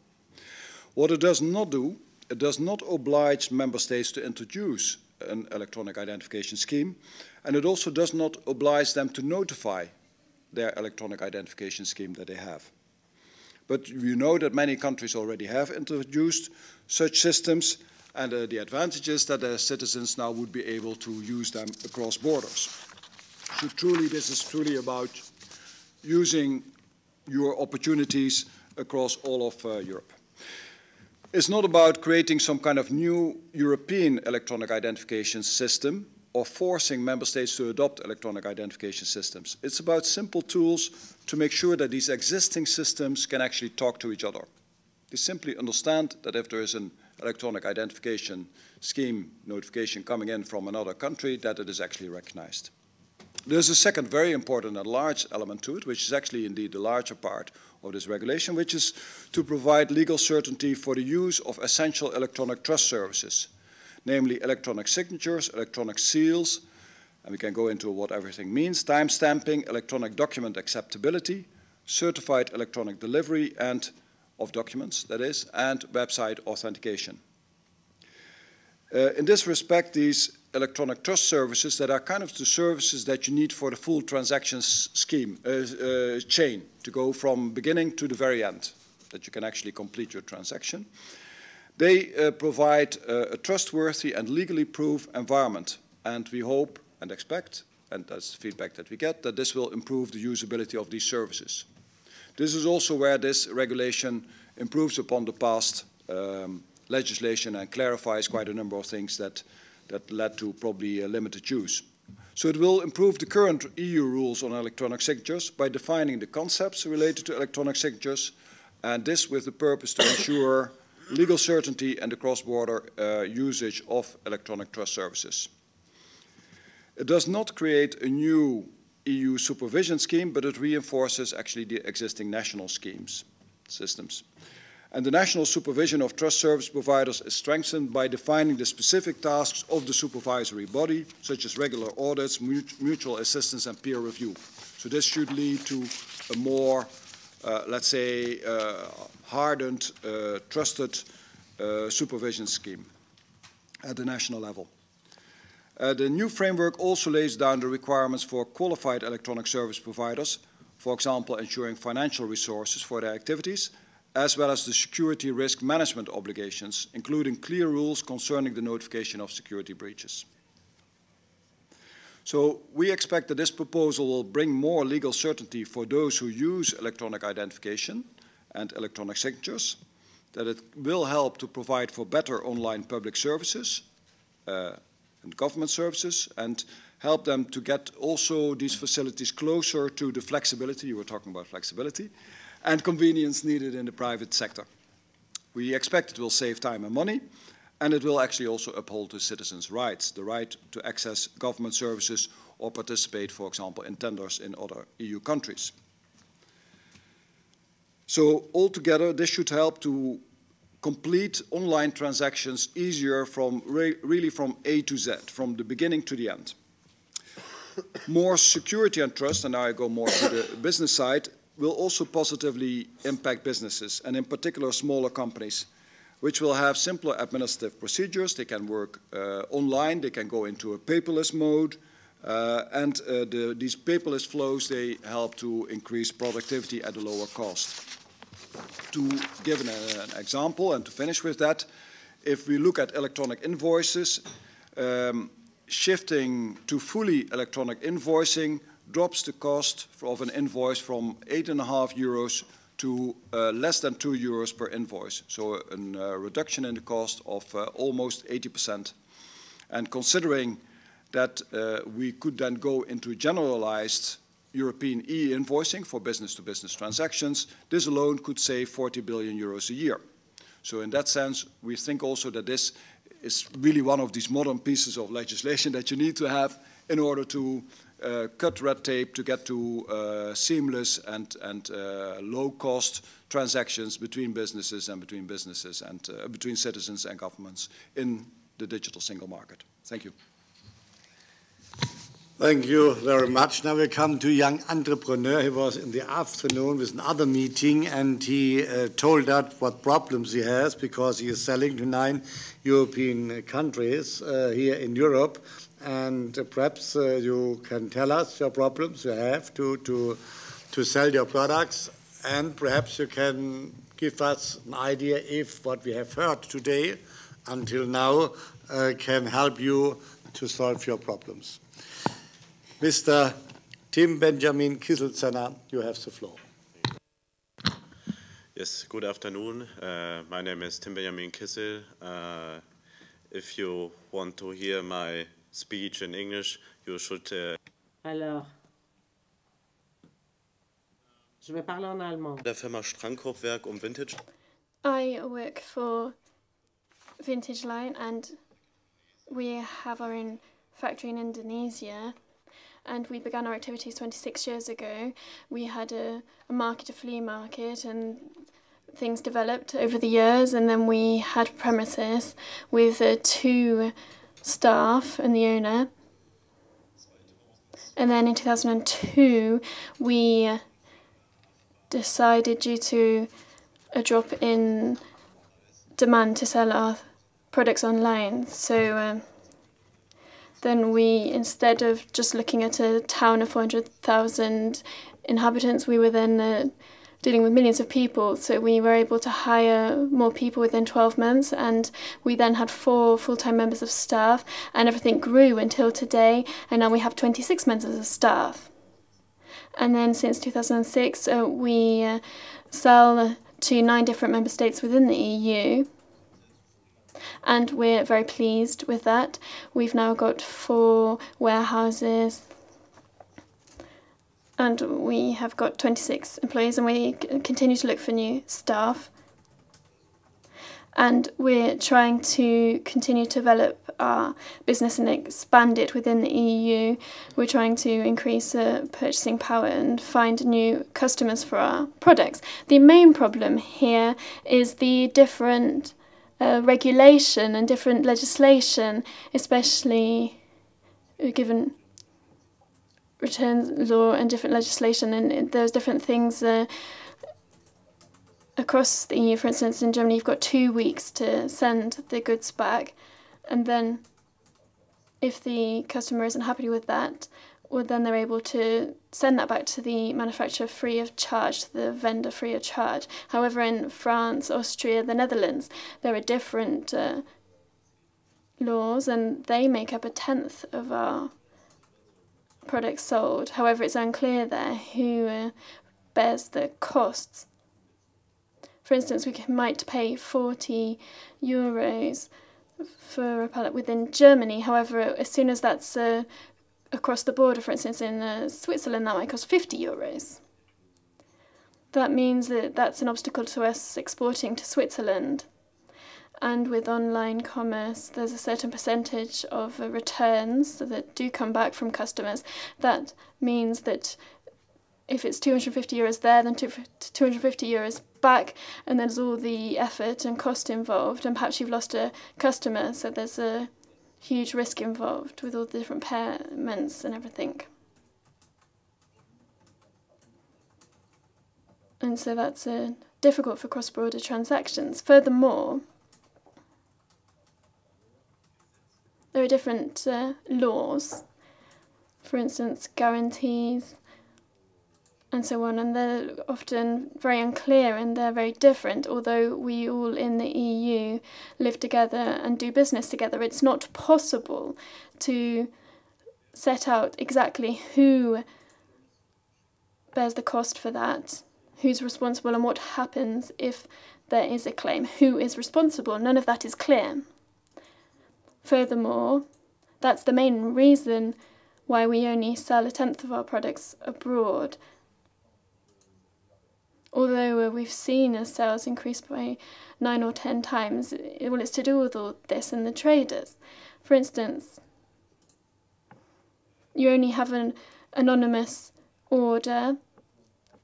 What it does not do, it does not oblige member states to introduce an electronic identification scheme, and it also does not oblige them to notify their electronic identification scheme that they have. But you know that many countries already have introduced such systems, and uh, the advantage is that their citizens now would be able to use them across borders. So truly, this is truly about using your opportunities across all of uh, Europe. It's not about creating some kind of new European electronic identification system or forcing member states to adopt electronic identification systems. It's about simple tools to make sure that these existing systems can actually talk to each other. They simply understand that if there is an electronic identification scheme notification coming in from another country, that it is actually recognized. There's a second very important and large element to it, which is actually indeed the larger part of this regulation, which is to provide legal certainty for the use of essential electronic trust services, namely electronic signatures, electronic seals, and we can go into what everything means, timestamping, electronic document acceptability, certified electronic delivery and of documents, that is, and website authentication. Uh, in this respect, these electronic trust services that are kind of the services that you need for the full transaction scheme, uh, uh, chain, to go from beginning to the very end, that you can actually complete your transaction. They uh, provide uh, a trustworthy and legally proof environment, and we hope and expect, and that's the feedback that we get, that this will improve the usability of these services. This is also where this regulation improves upon the past um, legislation and clarifies quite a number of things that, that led to probably limited use. So it will improve the current EU rules on electronic signatures by defining the concepts related to electronic signatures, and this with the purpose to ensure legal certainty and the cross-border uh, usage of electronic trust services. It does not create a new EU supervision scheme, but it reinforces actually the existing national schemes, systems. And the national supervision of trust service providers is strengthened by defining the specific tasks of the supervisory body, such as regular audits, mutual assistance, and peer review. So this should lead to a more, uh, let's say, uh, hardened, uh, trusted uh, supervision scheme at the national level. Uh, the new framework also lays down the requirements for qualified electronic service providers, for example, ensuring financial resources for their activities as well as the security risk management obligations, including clear rules concerning the notification of security breaches. So we expect that this proposal will bring more legal certainty for those who use electronic identification and electronic signatures, that it will help to provide for better online public services uh, and government services, and help them to get also these facilities closer to the flexibility, you were talking about flexibility, and convenience needed in the private sector. We expect it will save time and money, and it will actually also uphold the citizens' rights, the right to access government services or participate, for example, in tenders in other EU countries. So altogether, this should help to complete online transactions easier from re really from A to Z, from the beginning to the end. More security and trust, and now I go more to the business side, will also positively impact businesses, and in particular smaller companies, which will have simpler administrative procedures. They can work uh, online, they can go into a paperless mode, uh, and uh, the, these paperless flows, they help to increase productivity at a lower cost. To give an, an example and to finish with that, if we look at electronic invoices, um, shifting to fully electronic invoicing drops the cost of an invoice from 8.5 euros to uh, less than 2 euros per invoice. So a uh, reduction in the cost of uh, almost 80%. And considering that uh, we could then go into generalized European e-invoicing for business-to-business -business transactions, this alone could save 40 billion euros a year. So in that sense, we think also that this is really one of these modern pieces of legislation *laughs* that you need to have in order to uh, cut red tape to get to uh, seamless and, and uh, low-cost transactions between businesses and between businesses and uh, between citizens and governments in the digital single market. Thank you. Thank you very much. Now we come to a young entrepreneur. He was in the afternoon with another meeting and he uh, told us what problems he has because he is selling to nine European countries uh, here in Europe and perhaps uh, you can tell us your problems you have to, to, to sell your products, and perhaps you can give us an idea if what we have heard today until now uh, can help you to solve your problems. Mr. Tim Benjamin Kisselzenner, you have the floor. Yes, good afternoon. Uh, my name is Tim Benjamin Kissel. Uh, if you want to hear my speech in English, you should. Uh, Alors, je vais parler en allemand. Der Firma Strankhochwerk um Vintage. I work for Vintage Line and we have our own factory in Indonesia and we began our activities 26 years ago. We had a, a market, a flea market, and things developed over the years, and then we had premises with uh, two staff and the owner. And then in 2002, we decided, due to a drop in demand, to sell our products online. So um, then we, instead of just looking at a town of 400,000 inhabitants, we were then uh, dealing with millions of people. So we were able to hire more people within 12 months, and we then had four full time members of staff, and everything grew until today, and now we have 26 members of staff. And then since 2006, uh, we uh, sell to nine different member states within the EU and we're very pleased with that. We've now got four warehouses and we have got 26 employees and we continue to look for new staff. And we're trying to continue to develop our business and expand it within the EU. We're trying to increase uh, purchasing power and find new customers for our products. The main problem here is the different uh, regulation and different legislation, especially given returns law and different legislation, and there's different things uh, across the EU. For instance, in Germany, you've got two weeks to send the goods back, and then if the customer isn't happy with that, well, then they're able to send that back to the manufacturer free of charge, to the vendor free of charge. However, in France, Austria, the Netherlands, there are different uh, laws and they make up a tenth of our products sold. However, it's unclear there who uh, bears the costs. For instance, we might pay 40 euros for a pallet within Germany. However, as soon as that's uh, across the border, for instance, in uh, Switzerland, that might cost 50 euros. That means that that's an obstacle to us exporting to Switzerland. And with online commerce, there's a certain percentage of uh, returns that do come back from customers. That means that if it's 250 euros there, then 250 euros back, and there's all the effort and cost involved, and perhaps you've lost a customer, so there's a huge risk involved with all the different payments and everything. And so that's uh, difficult for cross border transactions. Furthermore, there are different uh, laws, for instance, guarantees and so on, and they're often very unclear and they're very different. Although we all in the EU live together and do business together, it's not possible to set out exactly who bears the cost for that, who's responsible, and what happens if there is a claim, who is responsible. None of that is clear. Furthermore, that's the main reason why we only sell a tenth of our products abroad although uh, we've seen our sales increase by nine or ten times, well, it's to do with all this and the traders. For instance, you only have an anonymous order,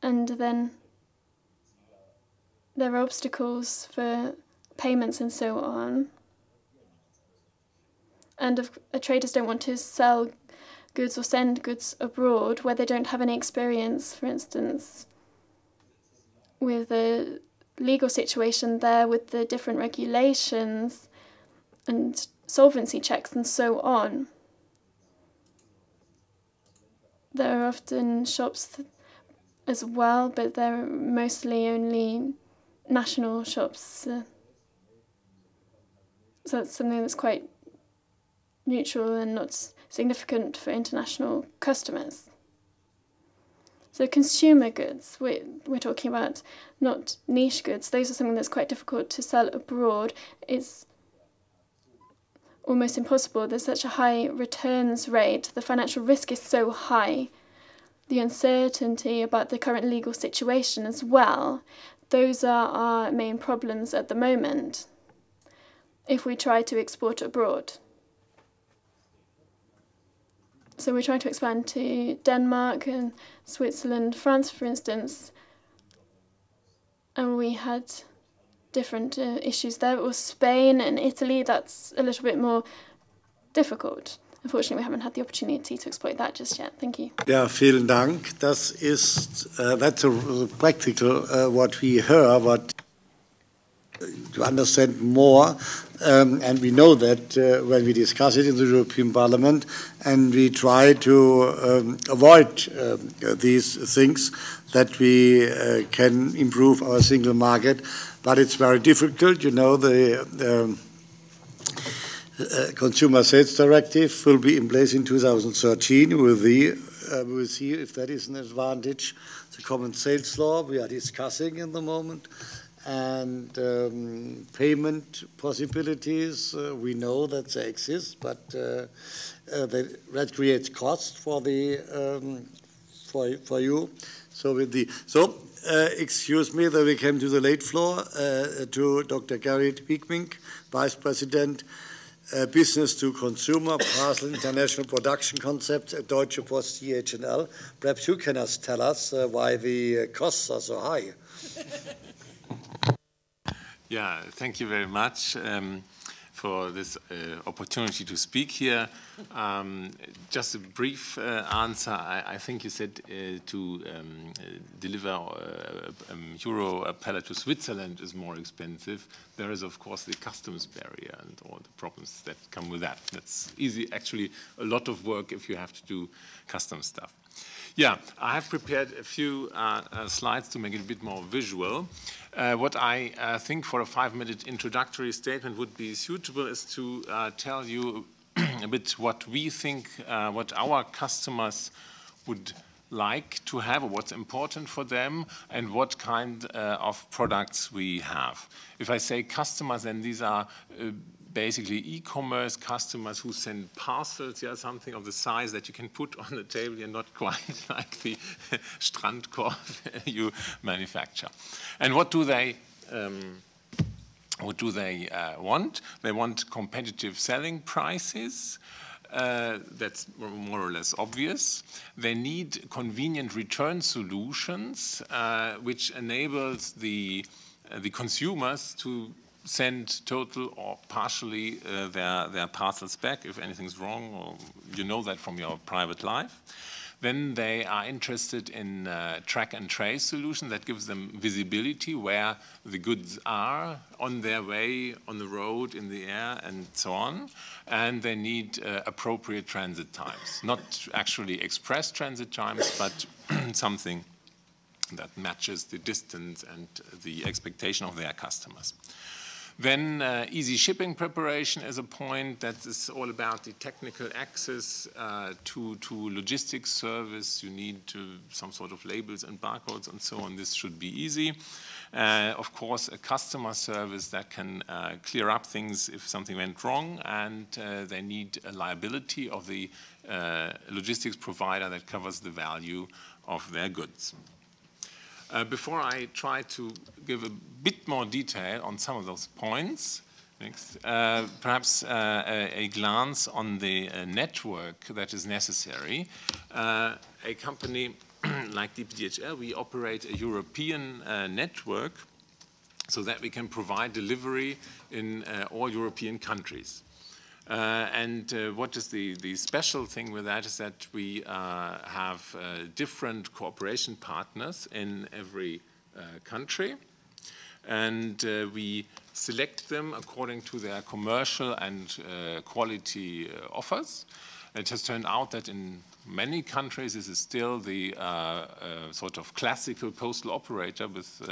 and then there are obstacles for payments and so on. And if, uh, traders don't want to sell goods or send goods abroad where they don't have any experience, for instance with the legal situation there, with the different regulations and solvency checks and so on. There are often shops as well, but they're mostly only national shops. Uh, so it's something that's quite neutral and not significant for international customers. So consumer goods, we're, we're talking about not niche goods. Those are something that's quite difficult to sell abroad. It's almost impossible. There's such a high returns rate, the financial risk is so high, the uncertainty about the current legal situation as well. Those are our main problems at the moment if we try to export abroad. So we're trying to expand to Denmark and Switzerland, France, for instance, and we had different uh, issues there. It was Spain and Italy. That's a little bit more difficult. Unfortunately, we haven't had the opportunity to exploit that just yet. Thank you. Ja, vielen Dank. Das ist uh, that's a, practical uh, what we heard, but to understand more, um, and we know that uh, when we discuss it in the European Parliament, and we try to um, avoid um, these things that we uh, can improve our single market, but it's very difficult. You know, the um, uh, Consumer Sales Directive will be in place in 2013. With the, uh, we will see if that is an advantage. The Common Sales Law we are discussing in the moment and um, payment possibilities. Uh, we know that they exist, but uh, uh, that creates cost for the um, for for you. So with the so uh, excuse me that we came to the late floor uh, to Dr. Gary Wiegmink, Vice President. Uh, business to consumer parcel international production concepts at Deutsche Post DHL. Perhaps you can tell us why the costs are so high. Yeah, thank you very much um, for this uh, opportunity to speak here. Um, just a brief uh, answer. I, I, think you said uh, to um, deliver uh, um, Euro pallet to Switzerland is more expensive. There is, of course, the customs barrier and all the problems that come with that. That's easy, actually, a lot of work if you have to do customs stuff. Yeah, I have prepared a few uh, uh, slides to make it a bit more visual. Uh, what I uh, think for a five-minute introductory statement would be suitable is to uh, tell you *clears throat* a bit what we think, uh, what our customers would like to have what's important for them and what kind of products we have. If I say customers, then these are basically e-commerce customers who send parcels, yeah, something of the size that you can put on the table, you're not quite *laughs* like the Strandkorb *laughs* you manufacture. And what do they um, what do they uh, want? They want competitive selling prices. Uh, that's more or less obvious. They need convenient return solutions, uh, which enables the uh, the consumers to send total or partially uh, their, their parcels back if anything's wrong, or you know that from your private life. Then they are interested in uh, track and trace solution that gives them visibility where the goods are on their way, on the road, in the air, and so on. And they need uh, appropriate transit times. Not actually express transit times, but *clears throat* something that matches the distance and the expectation of their customers. Then uh, easy shipping preparation is a point that is all about the technical access uh, to, to logistics service. You need to, some sort of labels and barcodes and so on. This should be easy. Uh, of course, a customer service that can uh, clear up things if something went wrong, and uh, they need a liability of the uh, logistics provider that covers the value of their goods. Uh, before I try to give a bit more detail on some of those points, next, uh, perhaps uh, a, a, glance on the uh, network that is necessary. Uh, a company *clears throat* like DPDHL, we operate a European network so that we can provide delivery in all European countries. Uh, and uh, what is the, the special thing with that is that we uh, have uh, different cooperation partners in every uh, country. And uh, we select them according to their commercial and quality offers. It has turned out that in many countries this is still the sort of classical postal operator with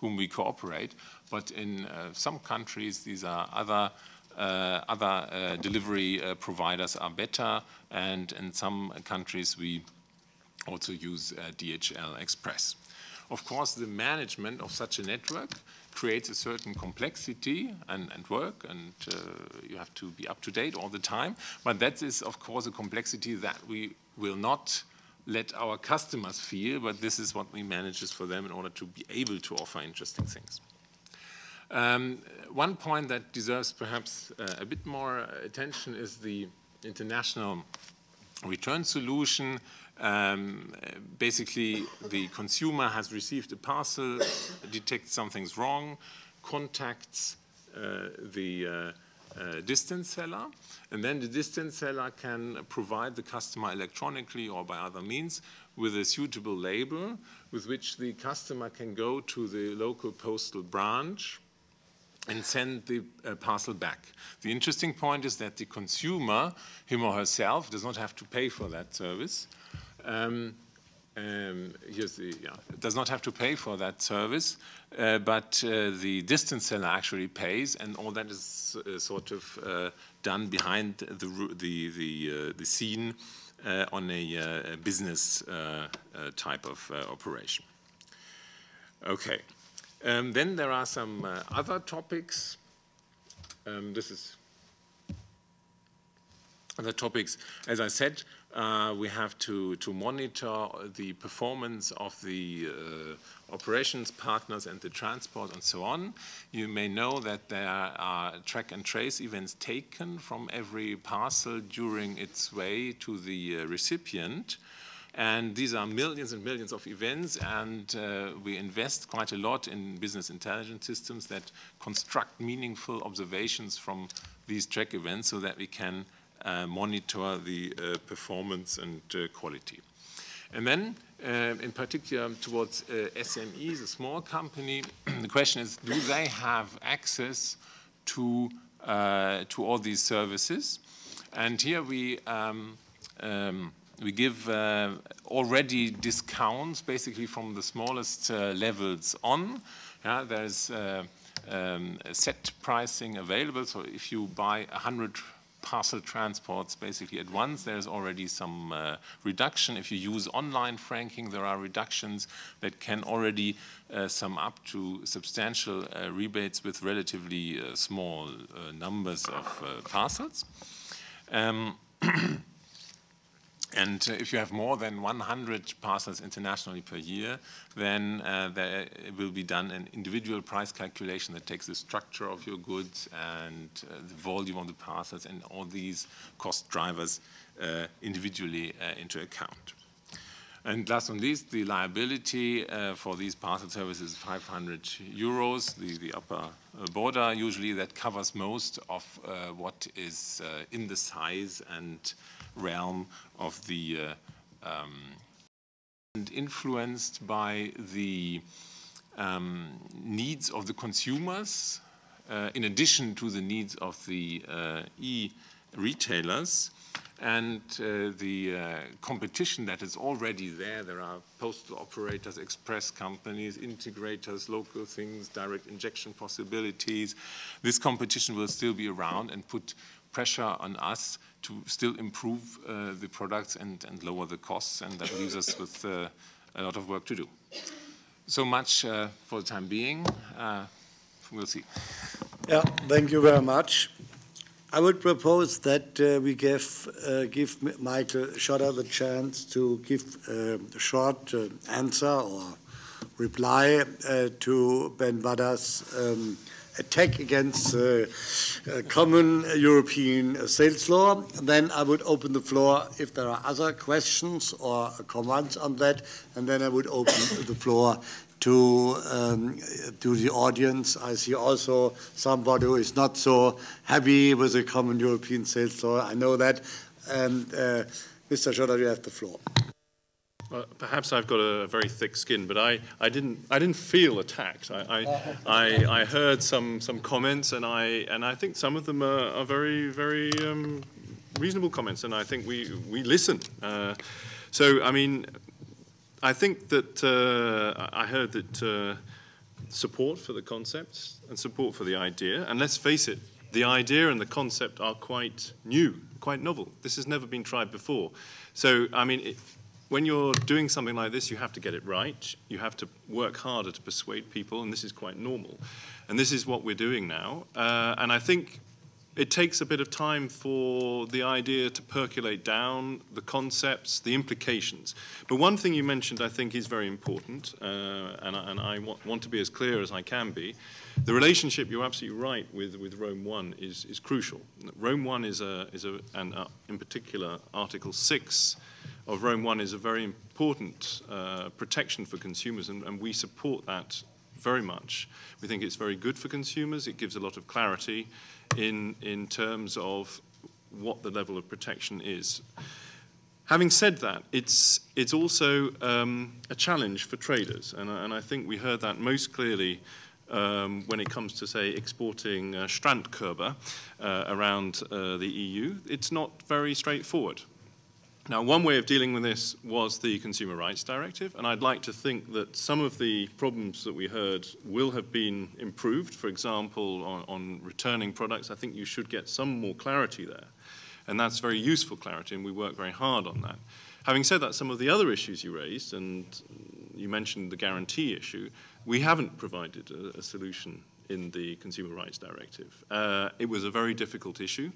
whom we cooperate. But in some countries, these are other other uh, delivery uh, providers are better, and in some countries we also use DHL Express. Of course, the management of such a network creates a certain complexity and, and work, and uh, you have to be up to date all the time. But that is, of course, a complexity that we will not let our customers feel, but this is what we manage for them in order to be able to offer interesting things. Um, one point that deserves perhaps uh, a bit more attention is the international return solution. Um, basically, the consumer has received a parcel, detects something's wrong, contacts uh, the uh, uh, distance seller, and then the distance seller can provide the customer electronically or by other means with a suitable label with which the customer can go to the local postal branch and send the uh, parcel back. The interesting point is that the consumer, him or herself, does not have to pay for that service. Um, um, the, yeah, does not have to pay for that service, uh, but uh, the distance seller actually pays, and all that is uh, sort of uh, done behind the the the, uh, the scene on a business type of operation. Okay. Um, then there are some uh, other topics. Um, this is other topics. As I said, uh, we have to, to monitor the performance of the uh, operations partners and the transport and so on. You may know that there are track and trace events taken from every parcel during its way to the uh, recipient. And these are millions and millions of events, and uh, we invest quite a lot in business intelligence systems that construct meaningful observations from these track events so that we can uh, monitor the uh, performance and uh, quality. And then, uh, in particular, towards uh, SMEs, a small company, *clears throat* the question is, do they have access to, to all these services? And here we um, um, we give uh, already discounts basically from the smallest uh, levels on. Yeah, there's uh, um, set pricing available. So if you buy 100 parcel transports basically at once, there's already some uh, reduction. If you use online franking, there are reductions that can already uh, sum up to substantial uh, rebates with relatively small numbers of parcels. Um, *clears throat* And uh, if you have more than 100 parcels internationally per year, then uh, there will be done an individual price calculation that takes the structure of your goods and uh, the volume of the parcels and all these cost drivers uh, individually uh, into account. And last but not least, the liability uh, for these parcel services is 500 euros, the, the upper border usually that covers most of what is in the size and realm of the uh, um, and influenced by the um, needs of the consumers uh, in addition to the needs of the uh, e-retailers and uh, the uh, competition that is already there. There are postal operators, express companies, integrators, local things, direct injection possibilities. This competition will still be around and put pressure on us to still improve uh, the products and, and lower the costs, and that leaves us with uh, a lot of work to do. So much uh, for the time being. Uh, we'll see. Yeah, thank you very much. I would propose that uh, we give, uh, give Michael Shotter the chance to give a short answer or reply to Ben Wadda's um, attack against uh, common European sales law. Then I would open the floor if there are other questions or comments on that, and then I would open the floor to um, to the audience. I see also somebody who is not so happy with the common European sales law. I know that. And uh, Mr. Shotter, you have the floor. Well, perhaps I've got a very thick skin, but I, I didn't I didn't feel attacked. I, I, *laughs* I, I heard some, some comments, and I and I think some of them are, are very very um, reasonable comments, and I think we we listen. Uh, so I mean, I think that uh, I heard that uh, support for the concept and support for the idea, and let's face it, the idea and the concept are quite new, quite novel. This has never been tried before. So I mean. It, when you're doing something like this, you have to get it right. You have to work harder to persuade people, and this is quite normal. And this is what we're doing now. Uh, and I think it takes a bit of time for the idea to percolate down, the concepts, the implications. But one thing you mentioned, I think, is very important, uh, and, and, I want, to be as clear as I can be. The relationship, you're absolutely right, with, with Rome 1 is, is crucial. Rome 1 is, a, is a, and uh, in particular, Article 6 of Rome 1 is a very important uh, protection for consumers, and, and we support that very much. We think it's very good for consumers. It gives a lot of clarity in, in terms of what the level of protection is. Having said that, it's, it's also um, a challenge for traders, and, and I think we heard that most clearly um, when it comes to, say, exporting uh, Strandkörbe uh, around uh, the EU. It's not very straightforward. Now, one way of dealing with this was the Consumer Rights Directive, and I'd like to think that some of the problems that we heard will have been improved. For example, on, on, returning products, I think you should get some more clarity there. And that's very useful clarity, and we work very hard on that. Having said that, some of the other issues you raised, and you mentioned the guarantee issue, we haven't provided a, a solution in the Consumer Rights Directive. Uh, it was a very difficult issue.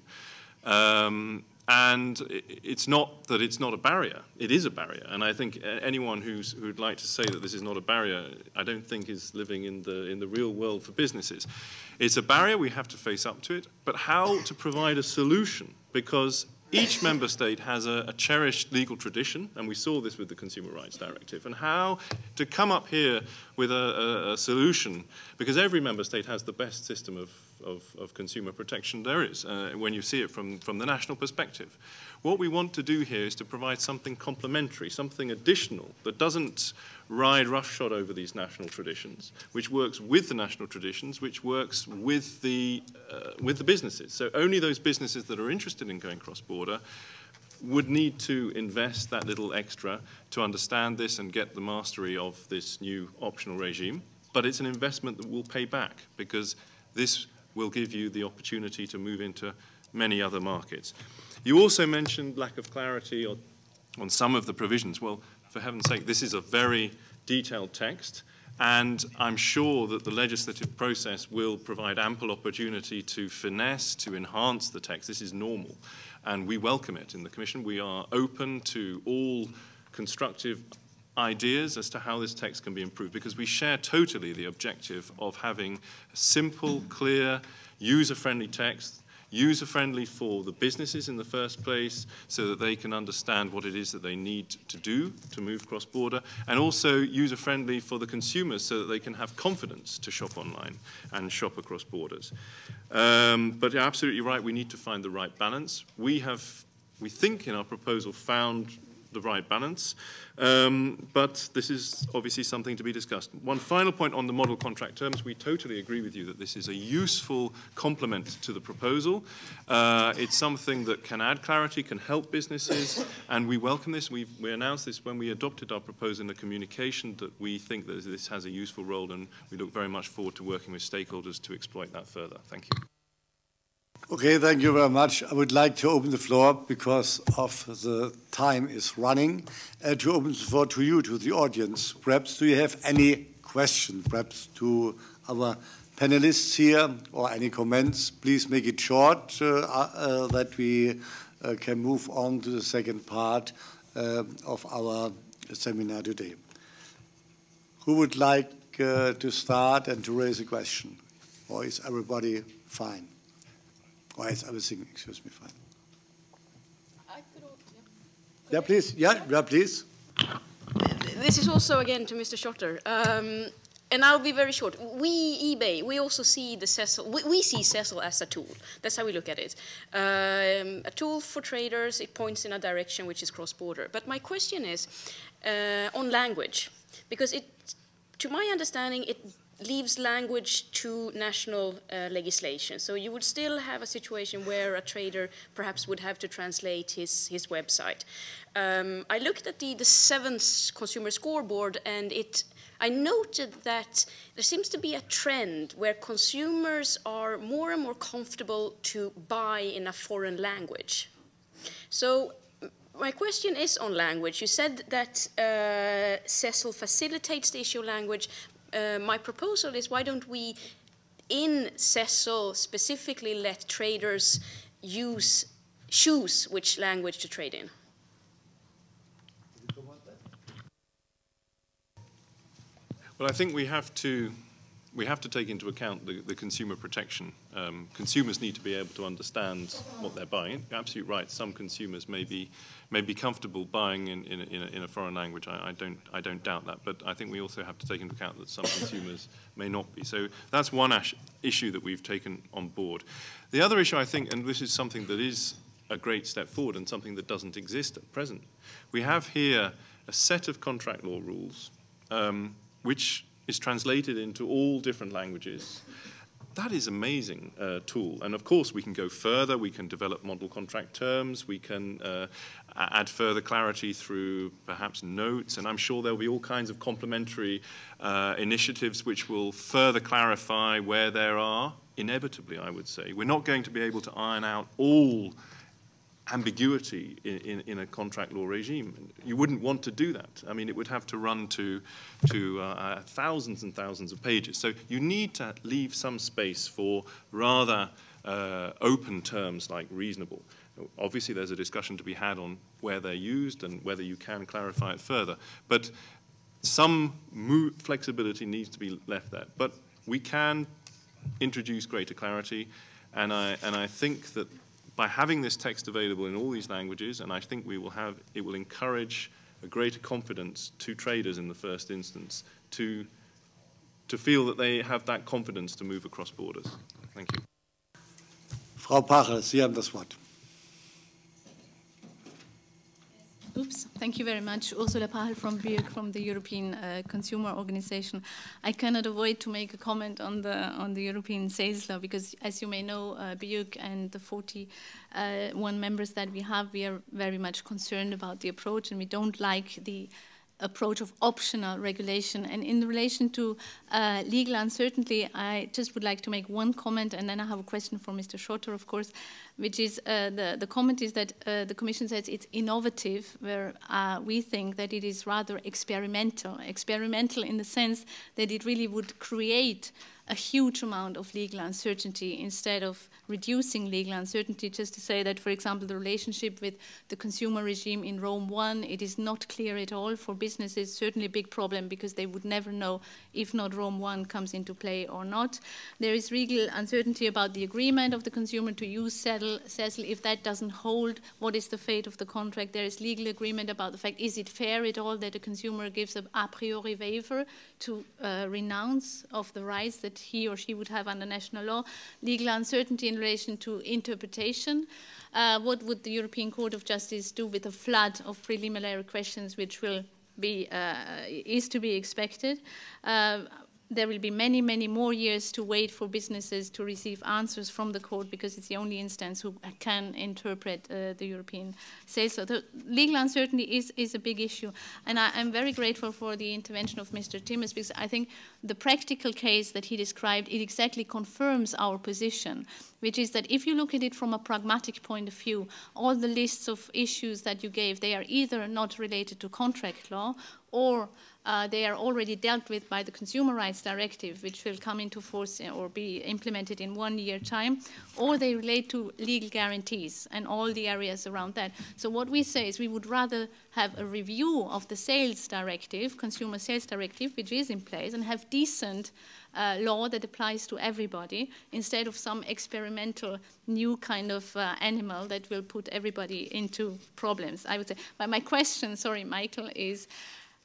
Um, and it's not that it's not a barrier. It is a barrier. And I think anyone who's, who'd like to say that this is not a barrier, I don't think is living in the, in the real world for businesses. It's a barrier, we have to face up to it, but how to provide a solution? Because each member state has a, a, cherished legal tradition, and we saw this with the Consumer Rights Directive, and how to come up here with a, a, a solution, because every member state has the best system of of, of consumer protection there is uh, when you see it from, from the national perspective. What we want to do here is to provide something complementary, something additional that doesn't ride roughshod over these national traditions, which works with the national traditions, which works with the, uh, with the businesses. So only those businesses that are interested in going cross-border would need to invest that little extra to understand this and get the mastery of this new optional regime. But it's an investment that will pay back because this will give you the opportunity to move into many other markets. You also mentioned lack of clarity on, on some of the provisions. Well, for heaven's sake, this is a very detailed text, and I'm sure that the legislative process will provide ample opportunity to finesse, to enhance the text. This is normal, and we welcome it in the Commission. We are open to all constructive ideas as to how this text can be improved because we share totally the objective of having simple, clear, user-friendly text user friendly for the businesses in the first place so that they can understand what it is that they need to do to move cross border, and also user friendly for the consumers so that they can have confidence to shop online and shop across borders. Um, but you're absolutely right, we need to find the right balance. We have, we think in our proposal, found the right balance. Um, but this is obviously something to be discussed. One final point on the model contract terms. We totally agree with you that this is a useful complement to the proposal. Uh, it's something that can add clarity, can help businesses, and we welcome this. We've, we announced this when we adopted our proposal in the communication that we think that this has a useful role, and we look very much forward to working with stakeholders to exploit that further. Thank you. Okay, thank you very much. I would like to open the floor because of the time is running. Uh, to open the floor to you, to the audience. Perhaps do you have any questions, perhaps to our panelists here, or any comments? Please make it short uh, uh, that we uh, can move on to the second part uh, of our seminar today. Who would like uh, to start and to raise a question? Or is everybody fine? Why is everything, excuse me, fine? yeah. yeah, please. Yeah, yeah, please. This is also again to Mr. Shotter. Um, and I'll be very short. We, eBay, we also see the CESL. we, we see CESL as a tool. That's how we look at it. Um, a tool for traders, it points in a direction which is cross-border. But my question is uh, on language, because it, to my understanding, it leaves language to national uh, legislation. So you would still have a situation where a trader perhaps would have to translate his, his website. Um, I looked at the, the seventh consumer scoreboard and it I noted that there seems to be a trend where consumers are more and more comfortable to buy in a foreign language. So my question is on language. You said that uh, CESL facilitates the issue of language. Uh, my proposal is why don't we, in CESL specifically, let traders use choose which language to trade in? Well, I think we have to we have to take into account the, the consumer protection. Um, consumers need to be able to understand what they're buying. You're absolutely right. Some consumers may be, may be comfortable buying in, in, in, a, in a, foreign language. I, I, don't, I don't doubt that. But I think we also have to take into account that some consumers may not be. So that's one issue that we've taken on board. The other issue, I think, and this is something that is a great step forward and something that doesn't exist at present, we have here a set of contract law rules um, which is translated into all different languages. That is amazing uh, tool. And of course, we can go further. We can develop model contract terms. We can uh, add further clarity through perhaps notes. And I'm sure there'll be all kinds of complementary uh, initiatives which will further clarify where there are, inevitably, I would say. We're not going to be able to iron out all ambiguity in, in, in, a contract law regime. You wouldn't want to do that. I mean, it would have to run to, to uh, uh, thousands and thousands of pages. So you need to leave some space for rather uh, open terms like reasonable. Obviously, there's a discussion to be had on where they're used and whether you can clarify it further. But some flexibility needs to be left there. But we can introduce greater clarity, and I, and I think that by having this text available in all these languages, and I think we will have, it will encourage a greater confidence to traders in the first instance to, to feel that they have that confidence to move across borders. Thank you. Frau Pachl, Sie haben das Wort. Oops, thank you very much. Ursula Pachl from BEUC, from the European uh, Consumer Organization. I cannot avoid to make a comment on the on the European sales law because, as you may know, uh, BEUC and the 41 uh, members that we have, we are very much concerned about the approach, and we don't like the approach of optional regulation. And in relation to uh, legal uncertainty, I just would like to make one comment, and then I have a question for Mr. Shotter, of course, which is uh, the, the comment is that uh, the Commission says it's innovative, where uh, we think that it is rather experimental. Experimental in the sense that it really would create a huge amount of legal uncertainty instead of reducing legal uncertainty, just to say that, for example, the relationship with the consumer regime in Rome 1, it is not clear at all. For businesses, certainly a big problem because they would never know if not Rome 1 comes into play or not. There is legal uncertainty about the agreement of the consumer to use CESL. If that doesn't hold, what is the fate of the contract? There is legal agreement about the fact, is it fair at all that a consumer gives a a priori waiver to uh, renounce of the rights that he or she would have under national law? Legal uncertainty in relation to interpretation. Uh, what would the European Court of Justice do with a flood of preliminary questions which will be, uh, is to be expected? There will be many, many more years to wait for businesses to receive answers from the court because it's the only instance who can interpret uh, the European sales So The legal uncertainty is, is a big issue. And I, am very grateful for the intervention of Mr. Timmers because I think the practical case that he described, it exactly confirms our position, which is that if you look at it from a pragmatic point of view, all the lists of issues that you gave, they are either not related to contract law or uh, they are already dealt with by the Consumer Rights Directive, which will come into force or be implemented in one year time, or they relate to legal guarantees and all the areas around that. So what we say is we would rather have a review of the sales directive, Consumer Sales Directive, which is in place, and have decent uh, law that applies to everybody instead of some experimental new kind of uh, animal that will put everybody into problems, I would say. But my question, sorry, Michael, is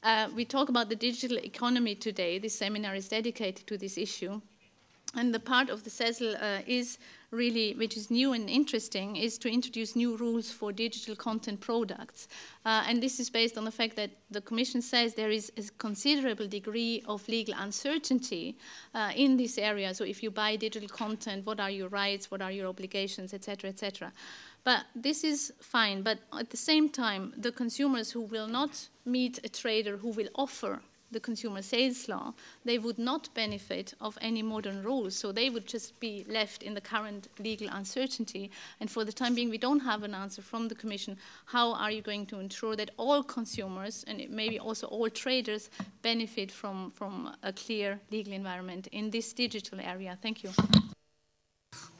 uh, we talk about the digital economy today. This seminar is dedicated to this issue. And the part of the CESL uh, is really, which is new and interesting, is to introduce new rules for digital content products. Uh, and this is based on the fact that the Commission says there is a considerable degree of legal uncertainty uh, in this area. So if you buy digital content, what are your rights, what are your obligations, etc., etc. But this is fine. But at the same time, the consumers who will not meet a trader who will offer the consumer sales law, they would not benefit of any modern rules. So they would just be left in the current legal uncertainty. And for the time being, we don't have an answer from the Commission. How are you going to ensure that all consumers and maybe also all traders benefit from, from a clear legal environment in this digital area? Thank you.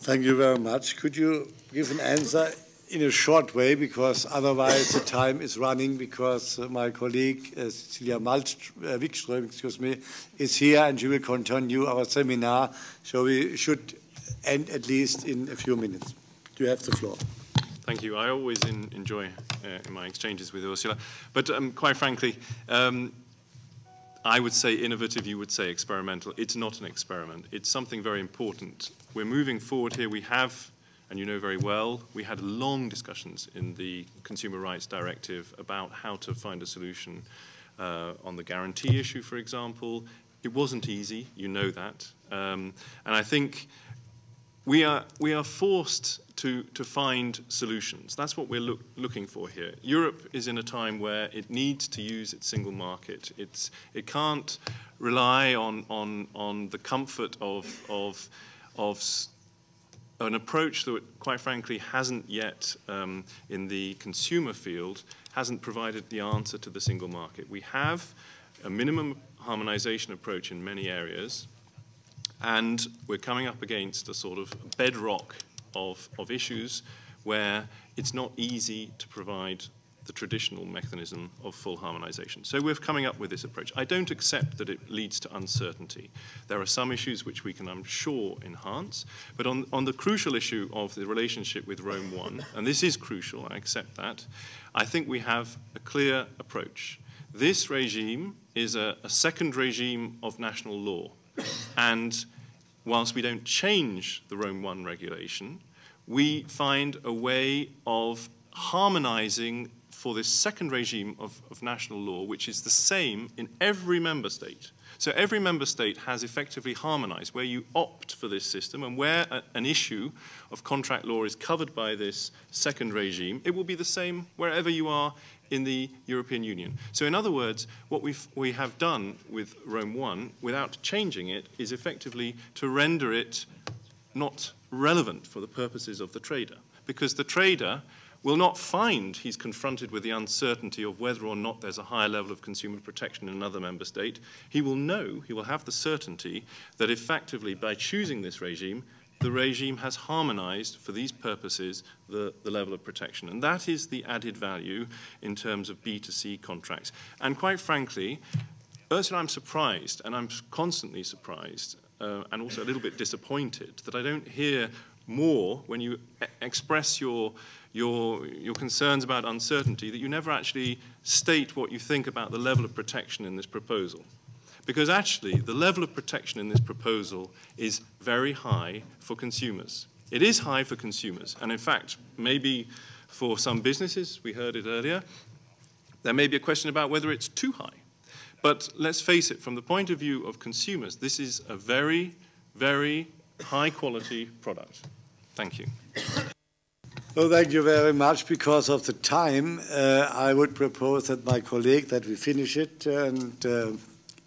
Thank you very much. Could you give an answer in a short way because otherwise the time is running because my colleague uh, Cecilia Malst uh, Wikström, excuse me, is here and she will continue our seminar. So we should end at least in a few minutes. Do you have the floor. Thank you. I always in, enjoy uh, my exchanges with Ursula, but um, quite frankly, um, I would say innovative, you would say experimental. It's not an experiment. It's something very important. We're moving forward here. We have and you know very well, we had long discussions in the Consumer Rights Directive about how to find a solution uh, on the guarantee issue, for example. It wasn't easy, you know that. Um, and I think we are, we are forced to, to find solutions. That's what we're look, looking for here. Europe is in a time where it needs to use its single market. It's, it can't rely on, on, on the comfort of, of, of an approach that, quite frankly, hasn't yet, um, in the consumer field, hasn't provided the answer to the single market. We have a minimum harmonization approach in many areas, and we're coming up against a sort of bedrock of, of issues where it's not easy to provide the traditional mechanism of full harmonization. So we're coming up with this approach. I don't accept that it leads to uncertainty. There are some issues which we can, I'm sure, enhance, but on, on the crucial issue of the relationship with Rome 1, and this is crucial, I accept that, I think we have a clear approach. This regime is a, a second regime of national law, and whilst we don't change the Rome 1 regulation, we find a way of harmonizing for this second regime of, of national law, which is the same in every member state. So every member state has effectively harmonized where you opt for this system and where a, an issue of contract law is covered by this second regime, it will be the same wherever you are in the European Union. So in other words, what we've, we have done with Rome 1, without changing it, is effectively to render it not relevant for the purposes of the trader. Because the trader will not find he's confronted with the uncertainty of whether or not there's a higher level of consumer protection in another member state. He will know, he will have the certainty that effectively by choosing this regime, the regime has harmonized for these purposes the, the level of protection. And that is the added value in terms of B2C contracts. And quite frankly, Ursula, I'm surprised, and I'm constantly surprised, uh, and also a little bit disappointed that I don't hear more when you express your your, your concerns about uncertainty that you never actually state what you think about the level of protection in this proposal. Because actually, the level of protection in this proposal is very high for consumers. It is high for consumers. And in fact, maybe for some businesses, we heard it earlier, there may be a question about whether it's too high. But let's face it, from the point of view of consumers, this is a very, very high quality product. Thank you. Well, thank you very much. Because of the time, uh, I would propose that my colleague that we finish it, and uh,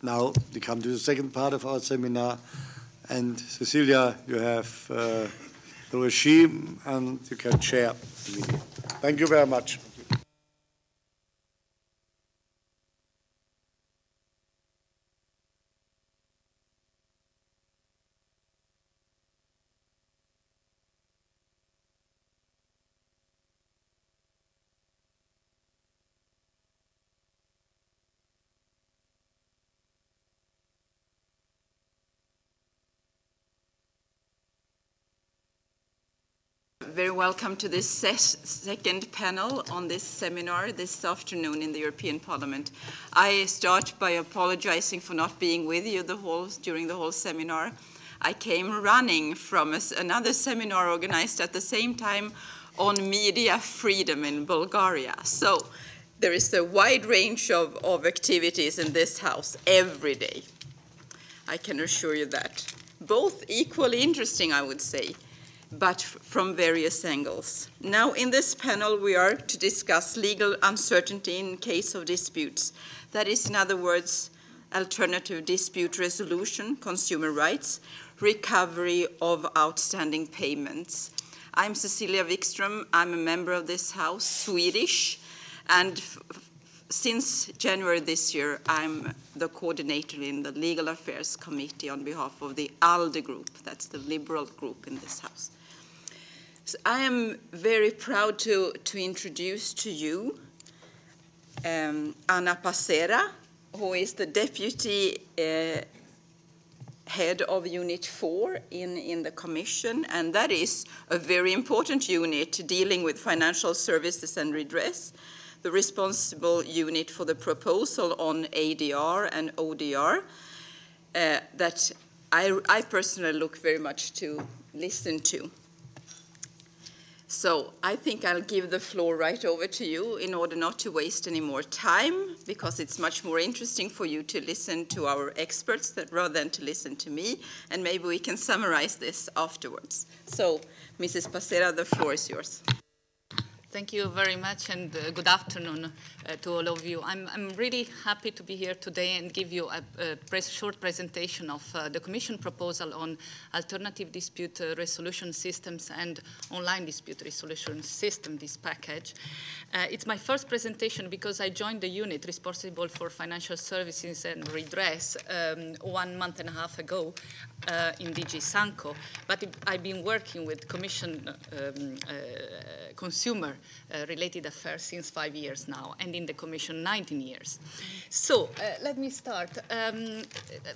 now we come to the second part of our seminar. And Cecilia, you have uh, the regime, and you can chair the meeting. Thank you very much. very welcome to this second panel on this seminar this afternoon in the European Parliament. I start by apologizing for not being with you the whole, during the whole seminar. I came running from a, another seminar organized at the same time on media freedom in Bulgaria. So there is a wide range of, of activities in this house every day. I can assure you that. Both equally interesting, I would say but from various angles. Now, in this panel, we are to discuss legal uncertainty in case of disputes. That is, in other words, alternative dispute resolution, consumer rights, recovery of outstanding payments. I'm Cecilia Wikström. I'm a member of this House, Swedish, and since January this year, I'm the coordinator in the Legal Affairs Committee on behalf of the ALDE group, that's the liberal group in this House. So I am very proud to, to introduce to you um, Anna Passera, who is the deputy uh, head of Unit 4 in, in the Commission, and that is a very important unit dealing with financial services and redress, the responsible unit for the proposal on ADR and ODR uh, that I, I personally look very much to listen to. So I think I'll give the floor right over to you in order not to waste any more time, because it's much more interesting for you to listen to our experts that, rather than to listen to me, and maybe we can summarize this afterwards. So, Mrs. Passera, the floor is yours. Thank you very much, and uh, good afternoon uh, to all of you. I'm, I'm, really happy to be here today and give you a, a press, short presentation of uh, the Commission proposal on alternative dispute uh, resolution systems and online dispute resolution system, this package. Uh, it's my first presentation because I joined the unit responsible for financial services and redress um, one month and a half ago uh, in DG Sanco, but I've been working with Commission um, consumer uh, related affairs since five years now, and in the Commission 19 years. So uh, let me start. Um,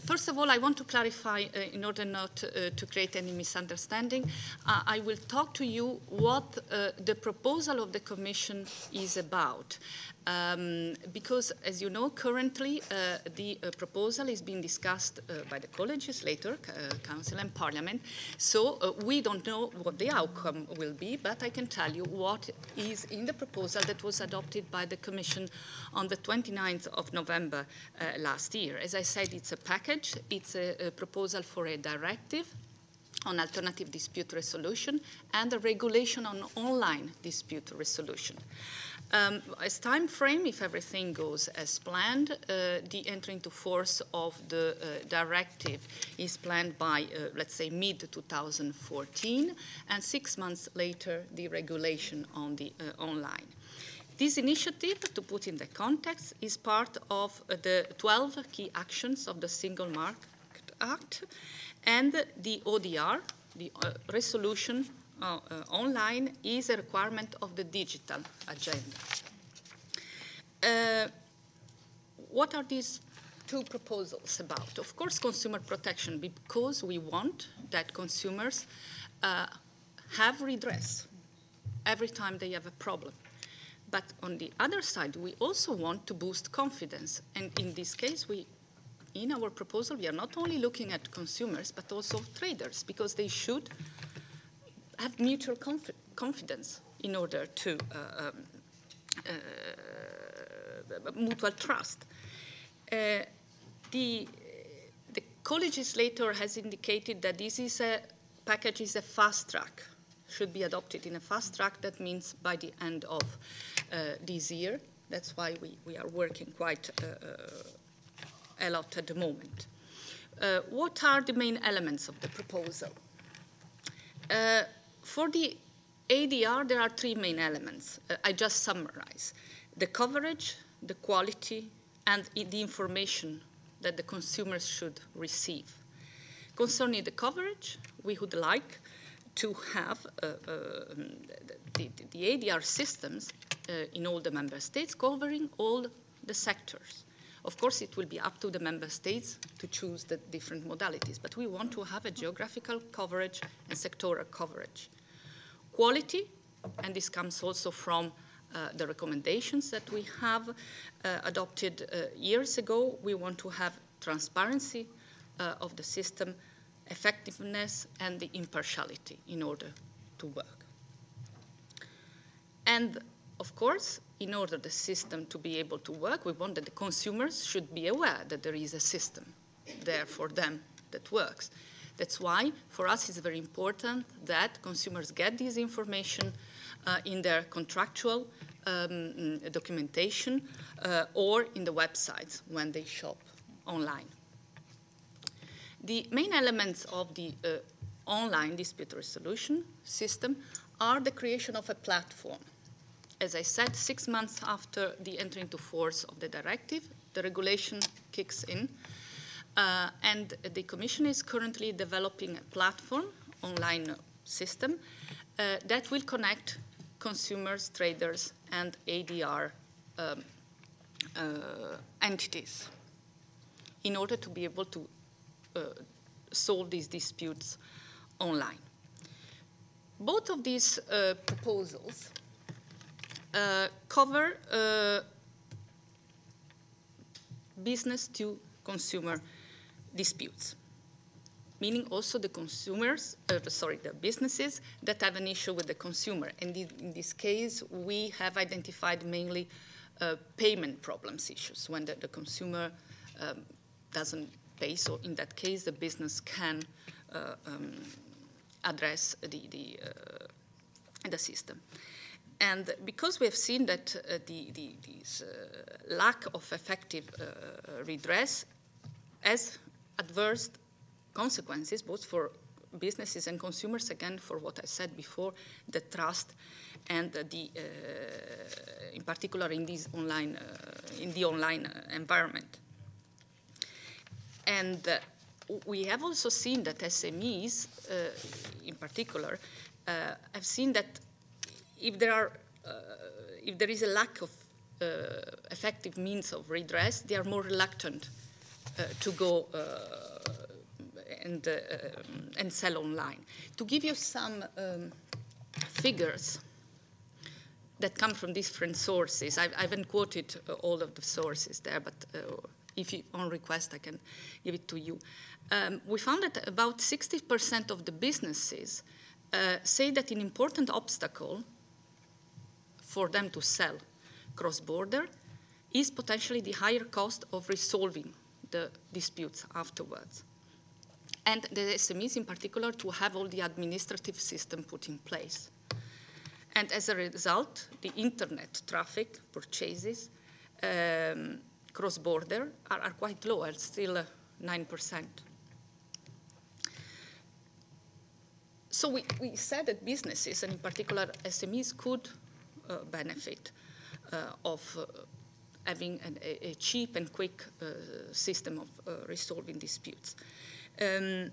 first of all, I want to clarify, uh, in order not uh, to create any misunderstanding, uh, I will talk to you what uh, the proposal of the Commission is about. Um, because, as you know, currently uh, the uh, proposal is being discussed uh, by the co-legislator, uh, Council and Parliament, so uh, we don't know what the outcome will be, but I can tell you what is in the proposal that was adopted by the Commission on the 29th of November uh, last year. As I said, it's a package, it's a, a proposal for a directive on alternative dispute resolution and a regulation on online dispute resolution. Um, as time frame, if everything goes as planned, uh, the entry into force of the uh, directive is planned by, uh, let's say, mid-2014, and six months later, the regulation on the uh, online. This initiative, to put in the context, is part of the 12 key actions of the Single Market Act and the ODR, the uh, resolution uh, uh, online is a requirement of the digital agenda. Uh, what are these two proposals about? Of course, consumer protection, because we want that consumers uh, have redress every time they have a problem. But on the other side, we also want to boost confidence. And in this case, we, in our proposal, we are not only looking at consumers, but also traders, because they should have mutual conf confidence in order to uh, um, uh, mutual trust. Uh, the, the co-legislator has indicated that this is a package is a fast track, should be adopted in a fast track. That means by the end of uh, this year. That's why we, we are working quite uh, uh, a lot at the moment. what are the main elements of the proposal? For the ADR, there are three main elements. Uh, I just summarize. The coverage, the quality, and the information that the consumers should receive. Concerning the coverage, we would like to have uh, uh, the, the, ADR systems uh, in all the member states covering all the sectors. Of course, it will be up to the member states to choose the different modalities, but we want to have a geographical coverage and sectoral coverage. Quality, and this comes also from uh, the recommendations that we have uh, adopted uh, years ago. We want to have transparency uh, of the system, effectiveness, and the impartiality in order to work. And of course, in order the system to be able to work, we want that the consumers should be aware that there is a system there for them that works. That's why, for us, it's very important that consumers get this information uh, in their contractual um, documentation uh, or in the websites when they shop online. The main elements of the uh, online dispute resolution system are the creation of a platform. As I said, six months after the entry into force of the directive, the regulation kicks in, uh, and the Commission is currently developing a platform, online system, uh, that will connect consumers, traders, and ADR um, uh, entities in order to be able to uh, solve these disputes online. Both of these uh, proposals uh, cover business to consumer disputes, meaning also the consumers, uh, sorry, the businesses that have an issue with the consumer. And in this case, we have identified mainly uh, payment problems issues when the, the consumer um, doesn't pay. So in that case, the business can uh, um, address the, the, uh, the system. And because we have seen that uh, the, the this, uh, lack of effective uh, redress has adverse consequences both for businesses and consumers, again, for what I said before, the trust and the, uh, in particular in, these online, uh, in the online uh, environment. And we have also seen that SMEs, in particular, have seen that if there are uh, if there is a lack of uh, effective means of redress, they are more reluctant uh, to go and and sell online. To give you some um, figures that come from different sources, I, I haven't quoted all of the sources there, but if you on request, I can give it to you. Um, we found that about 60% of the businesses uh, say that an important obstacle for them to sell cross-border is potentially the higher cost of resolving the disputes afterwards. And the SMEs in particular to have all the administrative system put in place. And as a result, the internet traffic purchases um, cross-border are, are, quite low, at still uh, 9%. So we, we said that businesses, and in particular SMEs, could uh, benefit uh, of uh, having an, a, cheap and quick system of resolving disputes. Um,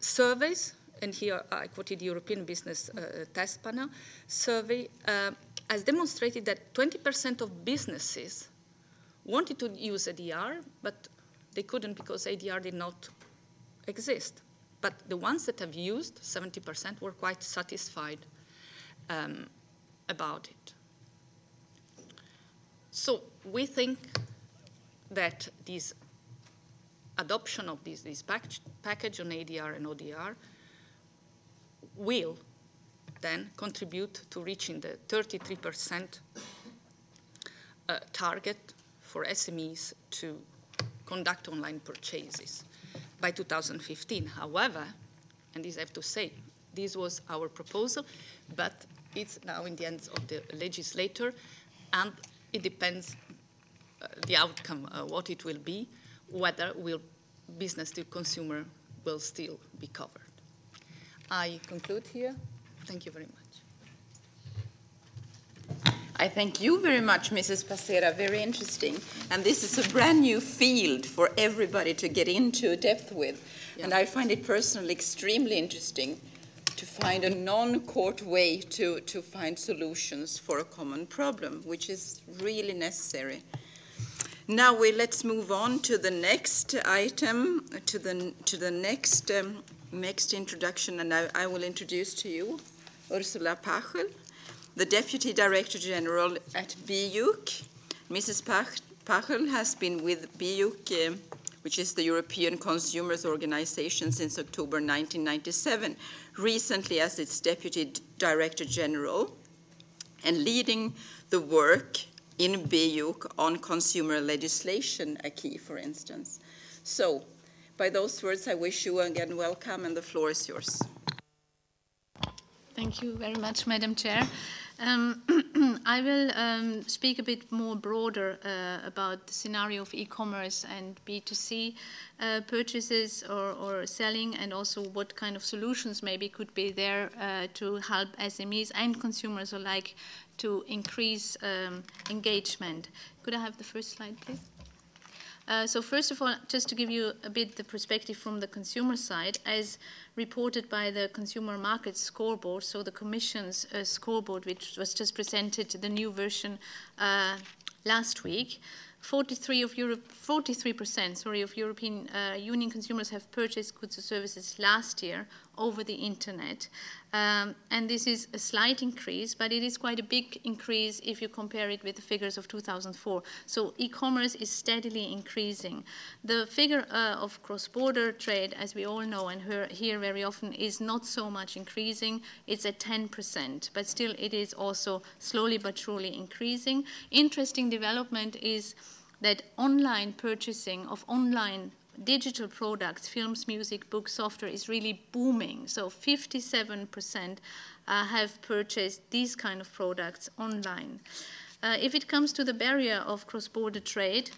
surveys, and here I quoted the European Business Test Panel survey, has demonstrated that 20% of businesses wanted to use ADR, but they couldn't because ADR did not exist. But the ones that have used, 70%, were quite satisfied um, about it. So we think that this adoption of this, this package, on ADR and ODR will then contribute to reaching the 33% uh, target for SMEs to conduct online purchases by 2015. However, and this I have to say, this was our proposal, but it's now in the hands of the legislator, and it depends uh, the outcome, uh, what it will be, whether will business to consumer will still be covered. I conclude here. Thank you very much. I thank you very much, Mrs. Passera. Very interesting. And this is a brand new field for everybody to get into depth with. Yeah. And I find it personally extremely interesting to find a non-court way to, to find solutions for a common problem, which is really necessary. Now we let's move on to the next item, to the to the next um, next introduction, and I, I, will introduce to you Ursula Pachl, the Deputy Director General at BEUC. Mrs. Pachl has been with BEUC. Um, which is the European Consumers Organization since October 1997, recently as its Deputy Director General, and leading the work in BEUC on consumer legislation, a key, for instance. So, by those words, I wish you again welcome, and the floor is yours. Thank you very much, Madam Chair. Um, *clears throat* I will um, speak a bit more broader uh, about the scenario of e-commerce and B2C uh, purchases or, or, selling and also what kind of solutions maybe could be there uh, to help SMEs and consumers alike to increase um, engagement. Could I have the first slide, please? Uh, so first of all, just to give you a bit the perspective from the consumer side, as reported by the Consumer Market Scoreboard, so the Commission's uh, scoreboard, which was just presented, to the new version uh, last week, 43 of Europe, 43% sorry, of European uh, Union consumers have purchased goods or services last year over the internet. Um, and this is a slight increase, but it is quite a big increase if you compare it with the figures of 2004. So e-commerce is steadily increasing. The figure uh, of cross-border trade, as we all know and hear very often, is not so much increasing. It's at 10%, but still it is also slowly but surely increasing. Interesting development is that online purchasing of online digital products, films, music, books, software is really booming. So 57% uh, have purchased these kind of products online. Uh, if it comes to the barrier of cross-border trade,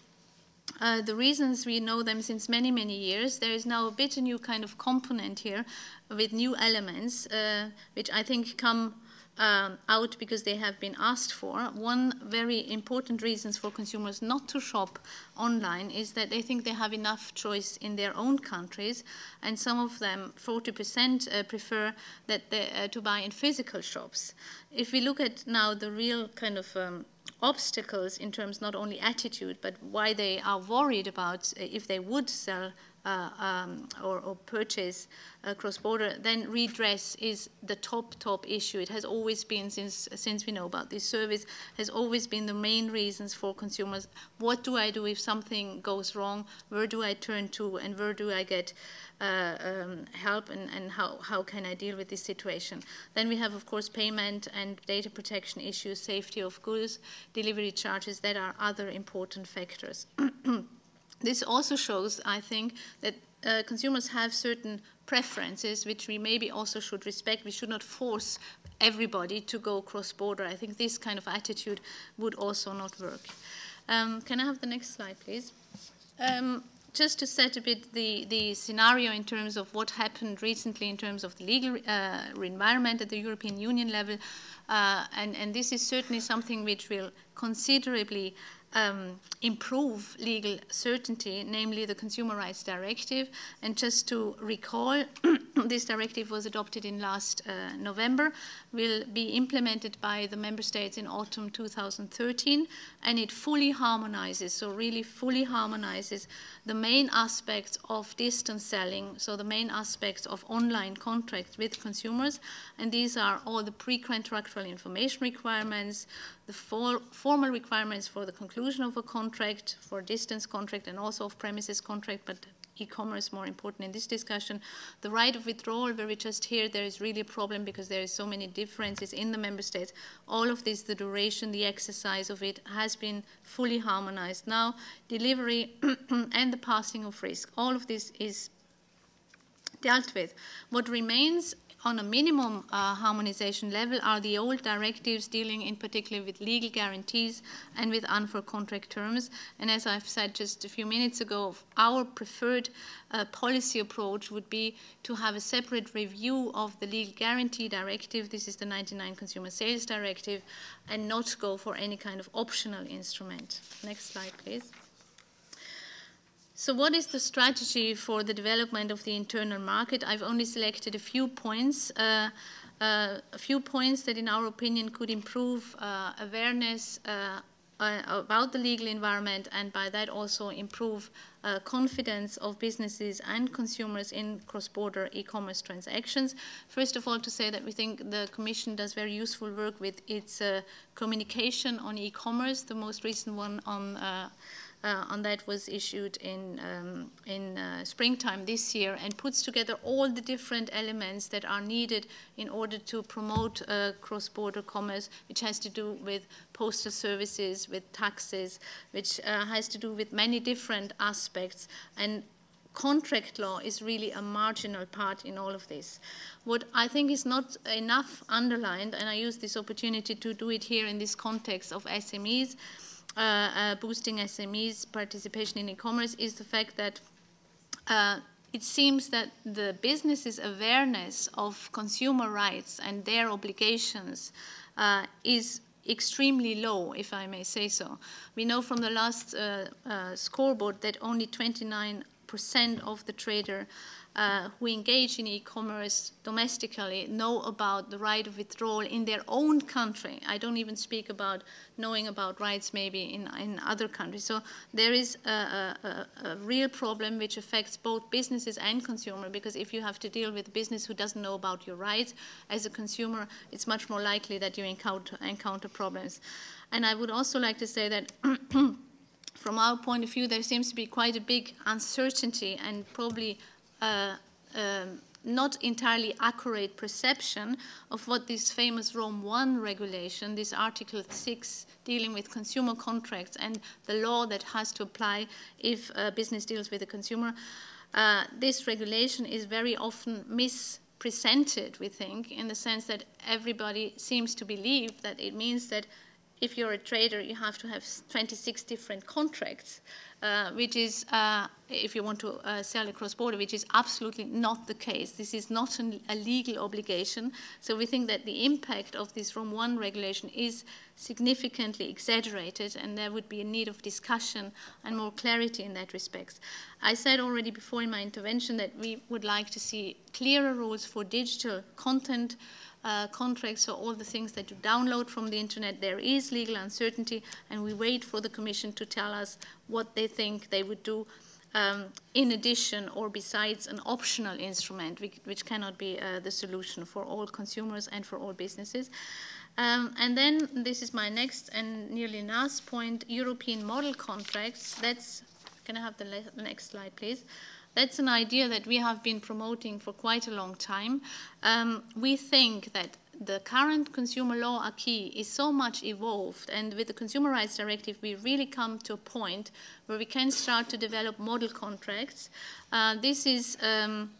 uh, the reasons we know them since many, many years. There is now a bit a new kind of component here with new elements, uh, which I think come um, out because they have been asked for. One very important reason for consumers not to shop online is that they think they have enough choice in their own countries, and some of them, 40%, uh, prefer that they, uh, to buy in physical shops. If we look at now the real kind of um, obstacles in terms not only attitude, but why they are worried about uh, if they would sell uh, um, or, or, purchase uh, cross-border, then redress is the top, top issue. It has always been, since, since we know about this service, has always been the main reasons for consumers. What do I do if something goes wrong? Where do I turn to and where do I get uh, um, help and, and how, how can I deal with this situation? Then we have, of course, payment and data protection issues, safety of goods, delivery charges, that are other important factors. *clears throat* This also shows, I think, that uh, consumers have certain preferences which we maybe also should respect. We should not force everybody to go cross-border. I think this kind of attitude would also not work. Um, can I have the next slide, please? Um, just to set a bit the, the scenario in terms of what happened recently in terms of the legal uh, environment at the European Union level, uh, and, and this is certainly something which will considerably um, improve legal certainty, namely the Consumer Rights Directive. And just to recall, *clears throat* this directive was adopted in last uh, November, will be implemented by the member states in autumn 2013, and it fully harmonizes, so really fully harmonizes the main aspects of distance selling, so the main aspects of online contracts with consumers, and these are all the pre-contractual information requirements, the for formal requirements for the conclusion of a contract, for distance contract, and also of premises contract, but e-commerce more important in this discussion. The right of withdrawal, where we just hear there is really a problem because there is so many differences in the member states. All of this, the duration, the exercise of it has been fully harmonized. Now, delivery *clears throat* and the passing of risk, all of this is dealt with. What remains on a minimum uh, harmonization level are the old directives dealing in particular with legal guarantees and with unfair contract terms. And as I've said just a few minutes ago, our preferred uh, policy approach would be to have a separate review of the legal guarantee directive. This is the 99 Consumer Sales Directive, and not go for any kind of optional instrument. Next slide, please. So what is the strategy for the development of the internal market? I've only selected a few points, uh, uh, a few points that in our opinion could improve uh, awareness uh, uh, about the legal environment and by that also improve uh, confidence of businesses and consumers in cross-border e-commerce transactions. First of all, to say that we think the Commission does very useful work with its communication on e-commerce, the most recent one on uh, and that was issued in, um, in uh, springtime this year and puts together all the different elements that are needed in order to promote uh, cross-border commerce, which has to do with postal services, with taxes, which uh, has to do with many different aspects. And contract law is really a marginal part in all of this. What I think is not enough underlined, and I use this opportunity to do it here in this context of SMEs, uh, uh, boosting SMEs' participation in e-commerce, is the fact that uh, it seems that the business's awareness of consumer rights and their obligations uh, is extremely low, if I may say so. We know from the last uh, uh, scoreboard that only 29% of the trader uh, who engage in e-commerce domestically know about the right of withdrawal in their own country. I don't even speak about knowing about rights maybe in, in other countries. So there is a, a, a real problem which affects both businesses and consumer because if you have to deal with a business who doesn't know about your rights, as a consumer, it's much more likely that you encounter, encounter problems. And I would also like to say that *clears throat* from our point of view, there seems to be quite a big uncertainty and probably uh, um, not entirely accurate perception of what this famous Rome 1 regulation, this Article 6 dealing with consumer contracts and the law that has to apply if a business deals with a consumer, uh, this regulation is very often mispresented, we think, in the sense that everybody seems to believe that it means that if you're a trader, you have to have 26 different contracts uh, which is, uh, if you want to uh, sell across border, which is absolutely not the case. This is not an, a legal obligation. So we think that the impact of this Rome 1 regulation is significantly exaggerated, and there would be a need of discussion and more clarity in that respect. I said already before in my intervention that we would like to see clearer rules for digital content uh, contracts or all the things that you download from the internet. There is legal uncertainty, and we wait for the Commission to tell us what they think they would do um, in addition or besides an optional instrument, which, cannot be uh, the solution for all consumers and for all businesses. Um, and then this is my next and nearly last point, European model contracts. That's, can I have the next slide, please? That's an idea that we have been promoting for quite a long time. Um, we think that the current consumer law acquis is so much evolved, and with the Consumer Rights Directive, we really come to a point where we can start to develop model contracts. Uh, this is um,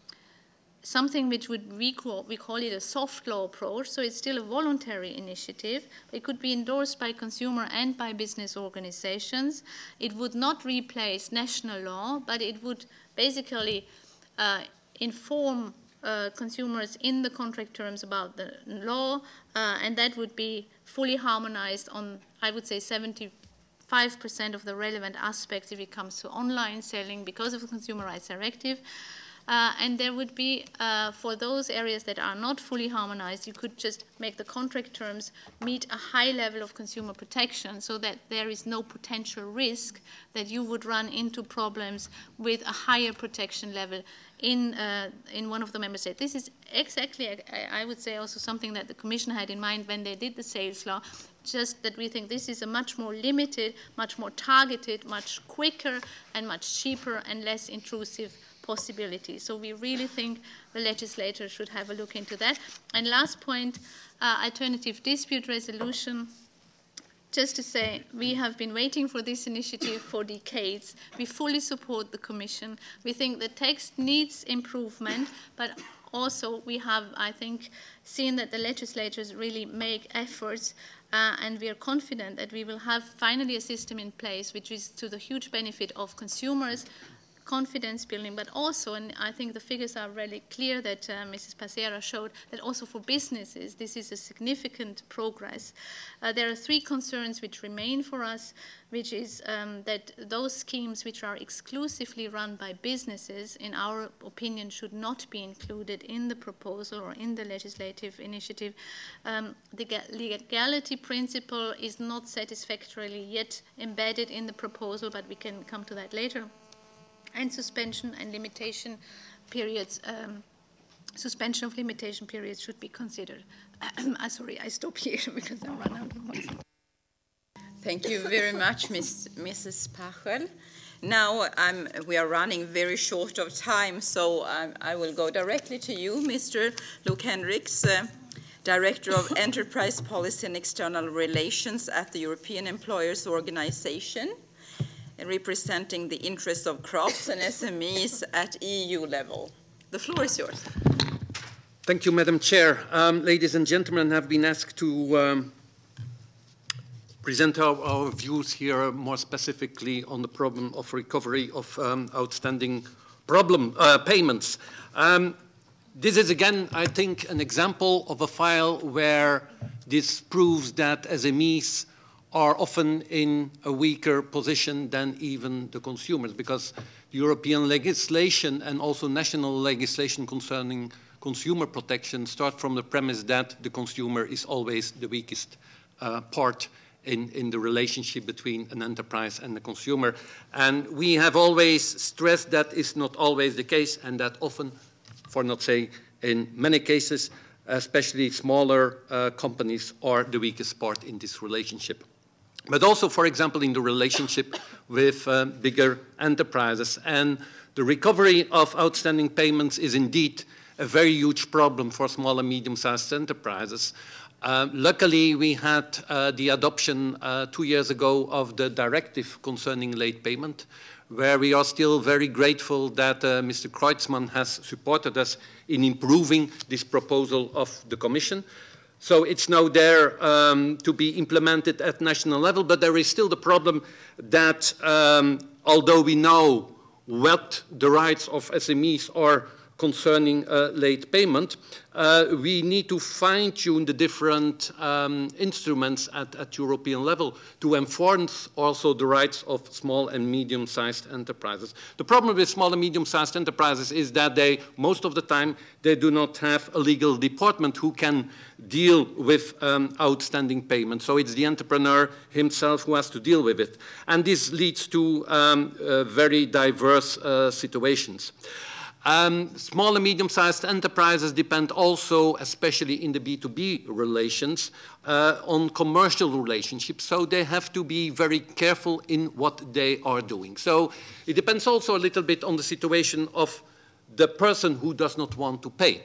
something which would we call, we call it a soft law approach, so it's still a voluntary initiative. It could be endorsed by consumer and by business organizations. It would not replace national law, but it would basically uh, inform uh, consumers in the contract terms about the law, uh, and that would be fully harmonized on, I would say, 75% of the relevant aspects if it comes to online selling because of the Consumer Rights Directive. Uh, and there would be, uh, for those areas that are not fully harmonized, you could just make the contract terms meet a high level of consumer protection so that there is no potential risk that you would run into problems with a higher protection level in, uh, in one of the member states. This is exactly, I, I would say, also something that the Commission had in mind when they did the sales law, just that we think this is a much more limited, much more targeted, much quicker, and much cheaper and less intrusive possibility. So we really think the legislator should have a look into that. And last point, uh, alternative dispute resolution. Just to say, we have been waiting for this initiative for decades. We fully support the Commission. We think the text needs improvement, but also we have, I think, seen that the legislators really make efforts uh, and we are confident that we will have finally a system in place which is to the huge benefit of consumers, confidence building, but also, and I think the figures are really clear that uh, Mrs. Passera showed, that also for businesses, this is a significant progress. Uh, there are three concerns which remain for us, which is um, that those schemes which are exclusively run by businesses, in our opinion, should not be included in the proposal or in the legislative initiative. Um, the legality principle is not satisfactorily yet embedded in the proposal, but we can come to that later and suspension and limitation periods, um, suspension of limitation periods should be considered. I'm *clears throat* sorry, I stop here *laughs* because I run out of voice. Thank you very much, Ms, Mrs. Pachl. Now I'm, we are running very short of time, so I, I will go directly to you, Mr. Luc Hendrickx, uh, Director of Enterprise Policy and External Relations at the European Employers Organization. Representing the interests of crops and SMEs at EU level. The floor is yours. Thank you, Madam Chair. Um, ladies and gentlemen, I've been asked to um, present our, our, views here more specifically on the problem of recovery of um, outstanding problem uh, payments. Um, this is again, I think, an example of a file where this proves that SMEs are often in a weaker position than even the consumers because European legislation and also national legislation concerning consumer protection start from the premise that the consumer is always the weakest uh, part in, in the relationship between an enterprise and the consumer. And we have always stressed that is not always the case and that often, for not saying in many cases, especially smaller uh, companies are the weakest part in this relationship but also, for example, in the relationship with uh, bigger enterprises. And the recovery of outstanding payments is indeed a very huge problem for small and medium-sized enterprises. Uh, luckily, we had uh, the adoption uh, two years ago of the directive concerning late payment, where we are still very grateful that uh, Mr. Creutzmann has supported us in improving this proposal of the Commission. So it's now there um, to be implemented at national level, but there is still the problem that um, although we know what the rights of SMEs are concerning uh, late payment, uh, we need to fine-tune the different um, instruments at, at, European level to enforce also the rights of small and medium-sized enterprises. The problem with small and medium-sized enterprises is that they, most of the time, they do not have a legal department who can deal with um, outstanding payments. So it's the entrepreneur himself who has to deal with it. And this leads to um, uh, very diverse uh, situations. Um, small and medium-sized enterprises depend also, especially in the B2B relations, uh, on commercial relationships, so they have to be very careful in what they are doing. So it depends also a little bit on the situation of the person who does not want to pay.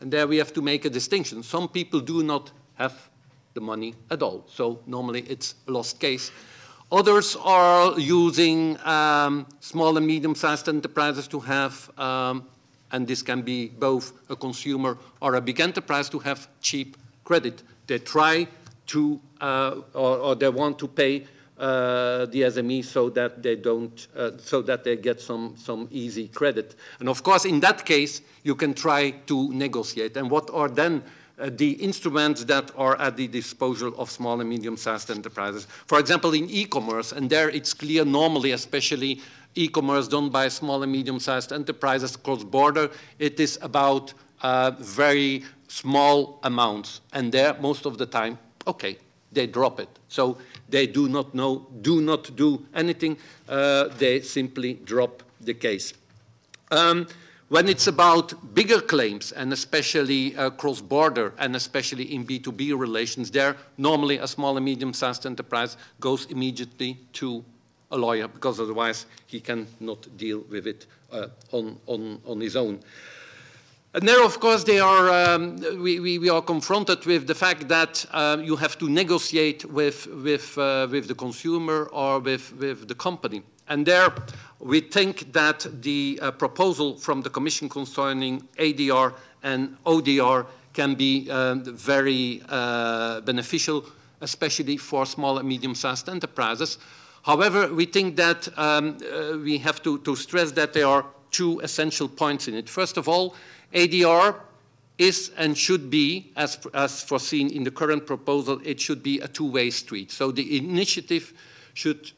And there we have to make a distinction. Some people do not have the money at all, so normally it's a lost case. Others are using um, small and medium-sized enterprises to have, um, and this can be both a consumer or a big enterprise, to have cheap credit. They try to, uh, or, or, they want to pay uh, the SME so that they don't, uh, so that they get some, some easy credit. And of course, in that case, you can try to negotiate. And what are then uh, the instruments that are at the disposal of small and medium-sized enterprises. For example, in e-commerce, and there it's clear normally, especially e-commerce done by small and medium-sized enterprises cross-border, it is about uh, very small amounts. And there, most of the time, okay, they drop it. So they do not know, do not do anything. Uh, they simply drop the case. Um, when it's about bigger claims, and especially uh, cross-border, and especially in B2B relations, there normally a small and medium-sized enterprise goes immediately to a lawyer, because otherwise he cannot deal with it uh, on, on, on his own. And there, of course, they are, um, we, we, we, are confronted with the fact that uh, you have to negotiate with, with, uh, with the consumer or with, with the company. And there, we think that the uh, proposal from the Commission concerning ADR and ODR can be um, very uh, beneficial, especially for small and medium-sized enterprises. However, we think that um, uh, we have to, to stress that there are two essential points in it. First of all, ADR is and should be, as, as foreseen in the current proposal, it should be a two-way street. So the initiative should,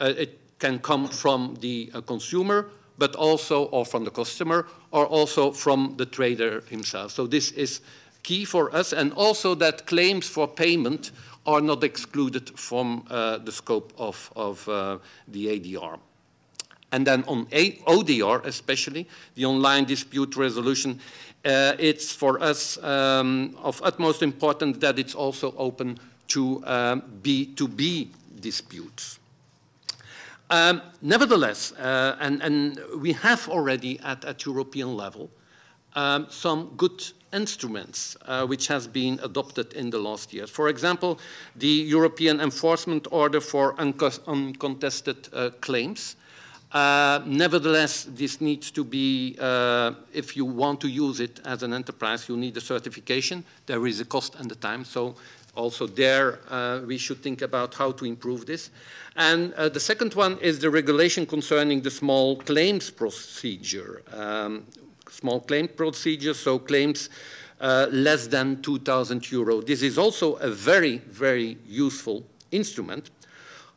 uh, it can come from the uh, consumer, but also, or from the customer, or also from the trader himself. So this is key for us, and also that claims for payment are not excluded from uh, the scope of, of uh, the ADR. And then on A ODR, especially, the online dispute resolution, uh, it's for us um, of utmost importance that it's also open to um, B2B disputes. Um, nevertheless, uh, and, and, we have already at, at European level um, some good instruments uh, which has been adopted in the last years. For example, the European Enforcement Order for Uncontested uh, Claims. Uh, nevertheless, this needs to be, uh, if you want to use it as an enterprise, you need a certification. There is a cost and a time, so also there uh, we should think about how to improve this. And uh, the second one is the regulation concerning the small claims procedure. Um, small claim procedure, so claims uh, less than 2,000 euro. This is also a very, very useful instrument.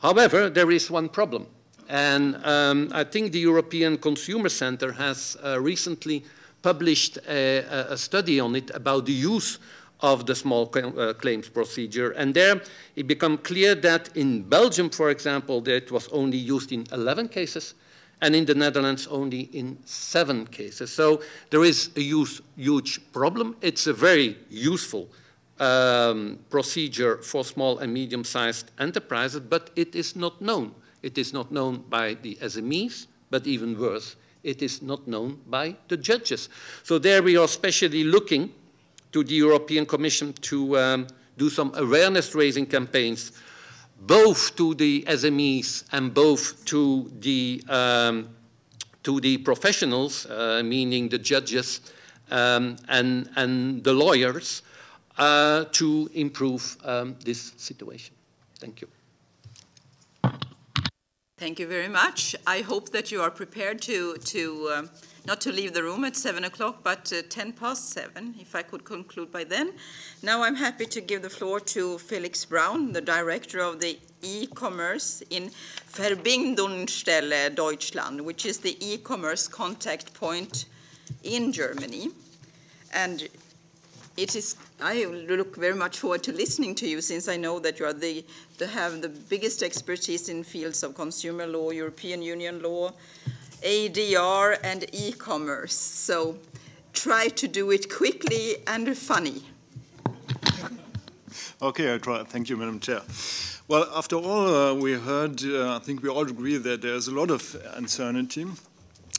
However, there is one problem. And um, I think the European Consumer Center has uh, recently published a, a, study on it about the use of the small uh, claims procedure. And there it became clear that in Belgium, for example, it was only used in 11 cases, and in the Netherlands only in seven cases. So there is a huge, huge problem. It's a very useful um, procedure for small and medium-sized enterprises, but it is not known. It is not known by the SMEs, but even worse, it is not known by the judges. So there we are especially looking to the European Commission to um, do some awareness-raising campaigns both to the SMEs and both to the, um, to the professionals, uh, meaning the judges um, and, and the lawyers, uh, to improve um, this situation. Thank you. Thank you very much. I hope that you are prepared to, to um, not to leave the room at 7 o'clock, but uh, 10 past 7, if I could conclude by then. Now I'm happy to give the floor to Felix Braun, the director of the e-commerce in Verbindungsstelle Deutschland, which is the e-commerce contact point in Germany. And it is, I look very much forward to listening to you since I know that you are the, have the biggest expertise in fields of consumer law, European Union law, ADR and e-commerce. So try to do it quickly and funny. Okay, I'll try. Thank you, Madam Chair. Well, after all uh, we heard, uh, I think we all agree that there's a lot of uncertainty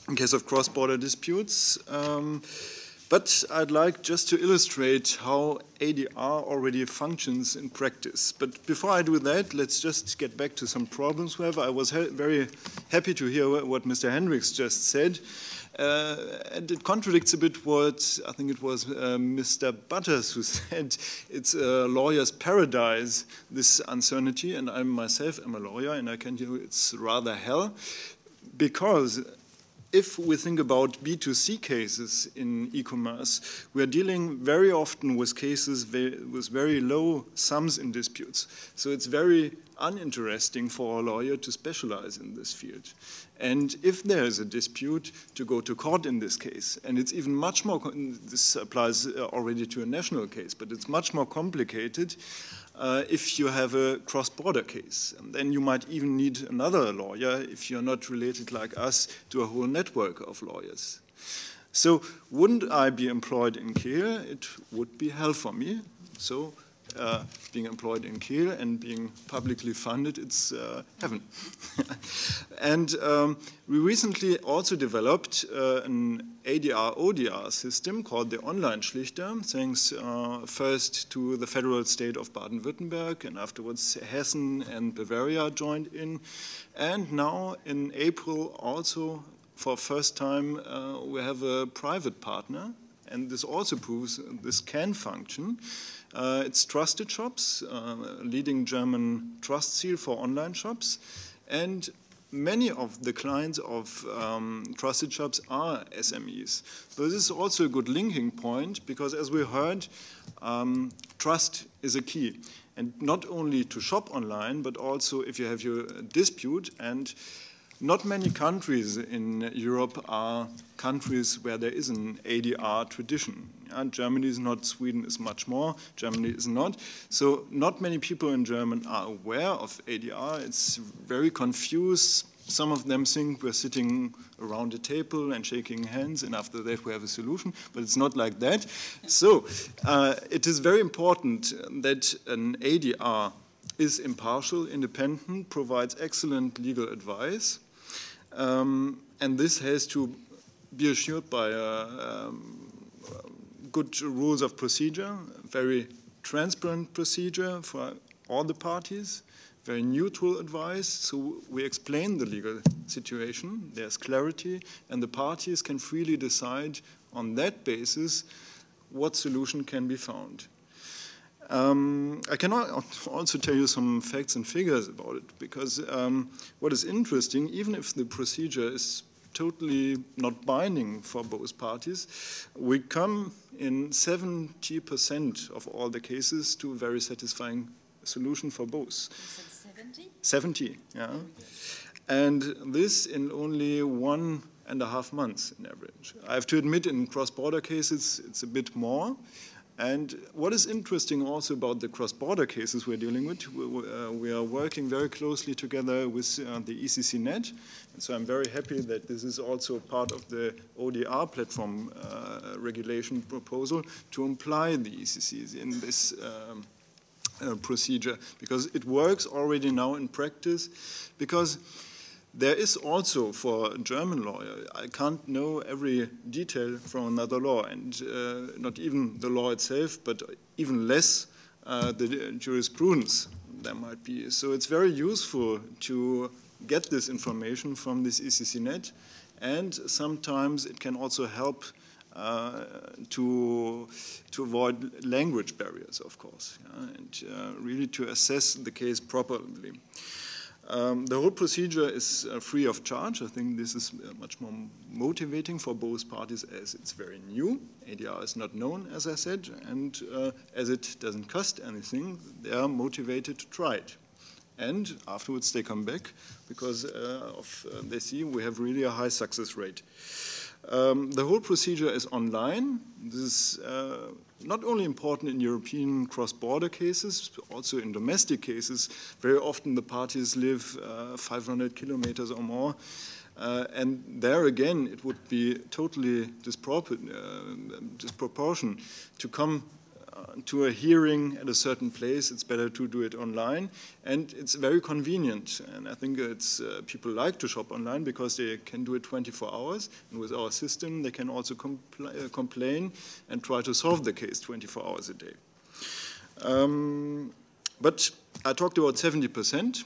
in case of cross-border disputes. Um, but I'd like just to illustrate how ADR already functions in practice. But before I do that, let's just get back to some problems we. I was very happy to hear what Mr. Hendrickx just said. Uh, and it contradicts a bit what I think it was uh, Mr. Butters who *laughs* said it's a lawyer's paradise, this uncertainty. And I myself am a lawyer, and I can tell you it's rather hell because if we think about B2C cases in e-commerce, we are dealing very often with cases with very low sums in disputes. So it's very uninteresting for a lawyer to specialize in this field. And if there is a dispute, to go to court in this case. And it's even much more, this applies uh, already to a national case, but it's much more complicated uh, if you have a cross-border case. And then you might even need another lawyer if you're not related like us to a whole network of lawyers. So wouldn't I be employed in Kehl? It would be hell for me. So uh, being employed in Kehl and being publicly funded, it's uh, heaven. *laughs* and um, we recently also developed uh, an ADR ODR system called the Online Schlichter, thanks uh, first to the federal state of Baden-Württemberg and afterwards Hessen and Bavaria joined in. And now in April also for first time uh, we have a private partner and this also proves this can function. Uh, it's trusted shops, uh, leading German trust seal for online shops. And many of the clients of um, trusted shops are SMEs. So this is also a good linking point because as we heard, um, trust is a key. And not only to shop online, but also if you have your dispute and not many countries in Europe are countries where there is an ADR tradition. And Germany is not, Sweden is much more, Germany is not. So not many people in Germany are aware of ADR. It's very confused. Some of them think we're sitting around a table and shaking hands, and after that we have a solution, but it's not like that. So uh, it is very important that an ADR is impartial, independent, provides excellent legal advice, um, and this has to be assured by a um, good rules of procedure, very transparent procedure for all the parties, very neutral advice. So we explain the legal situation, there's clarity, and the parties can freely decide on that basis what solution can be found. Um, I can also tell you some facts and figures about it, because um, what is interesting, even if the procedure is totally not binding for both parties, we come in 70% of all the cases to a very satisfying solution for both. 70? 70, yeah. And this in only one and a half months in average. I have to admit in cross-border cases it's a bit more, and what is interesting also about the cross-border cases we're dealing with, uh, we are working very closely together with uh, the ECC net. And so I'm very happy that this is also part of the ODR platform uh, regulation proposal to imply the ECCs in this um, uh, procedure because it works already now in practice because there is also for a German lawyer, I can't know every detail from another law, and uh, not even the law itself, but even less uh, the jurisprudence there might be. So it's very useful to get this information from this ECCNet, and sometimes it can also help uh, to, to avoid language barriers, of course, yeah, and uh, really to assess the case properly. Um, the whole procedure is uh, free of charge. I think this is uh, much more motivating for both parties as it's very new. ADR is not known, as I said, and uh, as it doesn't cost anything, they are motivated to try it. And afterwards they come back because uh, of, uh, they see we have really a high success rate. Um, the whole procedure is online. This is uh, not only important in European cross-border cases, but also in domestic cases. Very often the parties live uh, 500 kilometers or more. Uh, and there again, it would be totally dispropor uh, disproportionate to come to a hearing at a certain place, it's better to do it online. And it's very convenient. And I think it's, uh, people like to shop online because they can do it 24 hours. And with our system, they can also compl uh, complain and try to solve the case 24 hours a day. Um, but I talked about 70%.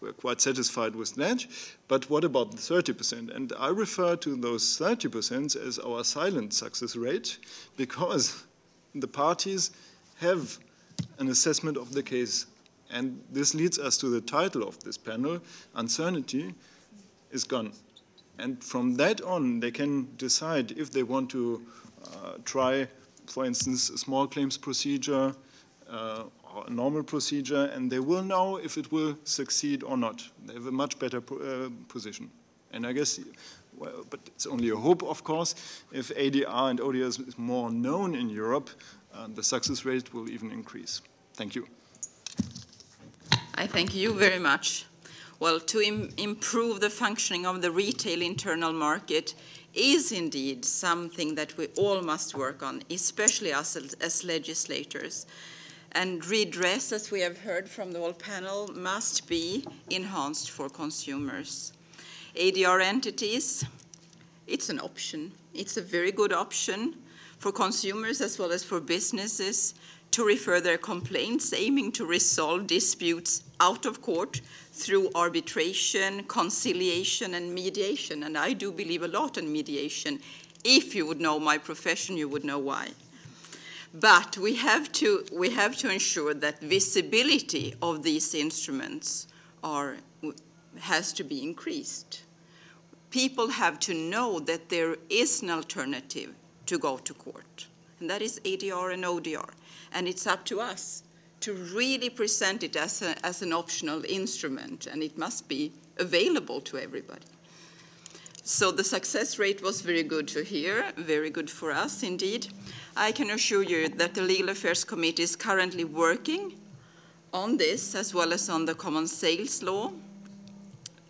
We're quite satisfied with that. But what about the 30%? And I refer to those 30% as our silent success rate because the parties have an assessment of the case. And this leads us to the title of this panel, Uncertainty is Gone. And from that on, they can decide if they want to uh, try, for instance, a small claims procedure uh, or a normal procedure, and they will know if it will succeed or not. They have a much better uh, position. And I guess well, but it's only a hope, of course. If ADR and ODR is more known in Europe, uh, the success rate will even increase. Thank you. I thank you very much. Well, to Im improve the functioning of the retail internal market is indeed something that we all must work on, especially us as, as legislators. And redress, as we have heard from the whole panel, must be enhanced for consumers. ADR entities, it's an option. It's a very good option for consumers as well as for businesses to refer their complaints aiming to resolve disputes out of court through arbitration, conciliation, and mediation. And I do believe a lot in mediation. If you would know my profession, you would know why. But we have to, we have to ensure that visibility of these instruments are has to be increased. People have to know that there is an alternative to go to court, and that is ADR and ODR. And it's up to us to really present it as, a, as an optional instrument, and it must be available to everybody. So the success rate was very good to hear, very good for us indeed. I can assure you that the Legal Affairs Committee is currently working on this as well as on the common sales law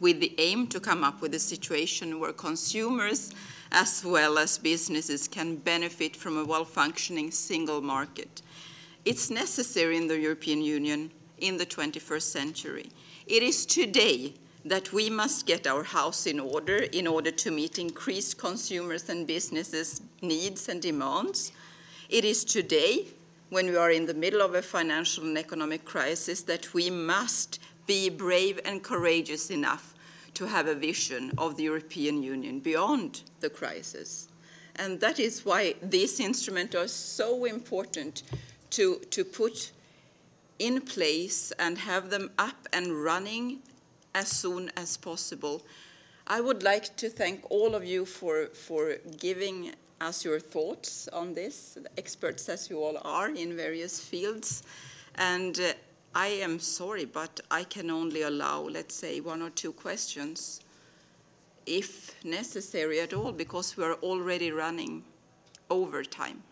with the aim to come up with a situation where consumers as well as businesses can benefit from a well-functioning single market. It's necessary in the European Union in the 21st century. It is today that we must get our house in order in order to meet increased consumers and businesses' needs and demands. It is today, when we are in the middle of a financial and economic crisis, that we must be brave and courageous enough to have a vision of the European Union beyond the crisis. And that is why these instruments are so important to, to put in place and have them up and running as soon as possible. I would like to thank all of you for, for giving us your thoughts on this, experts as you all are in various fields. And uh, I am sorry, but I can only allow, let's say, one or two questions, if necessary at all, because we are already running over time.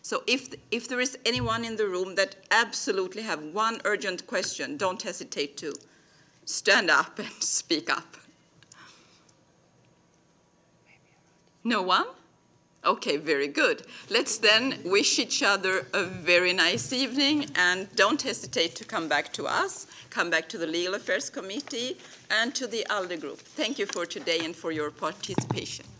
So if, if there is anyone in the room that absolutely have one urgent question, don't hesitate to stand up and *laughs* speak up. No one? Okay, very good. Let's then wish each other a very nice evening and don't hesitate to come back to us, come back to the Legal Affairs Committee and to the ALDE Group. Thank you for today and for your participation.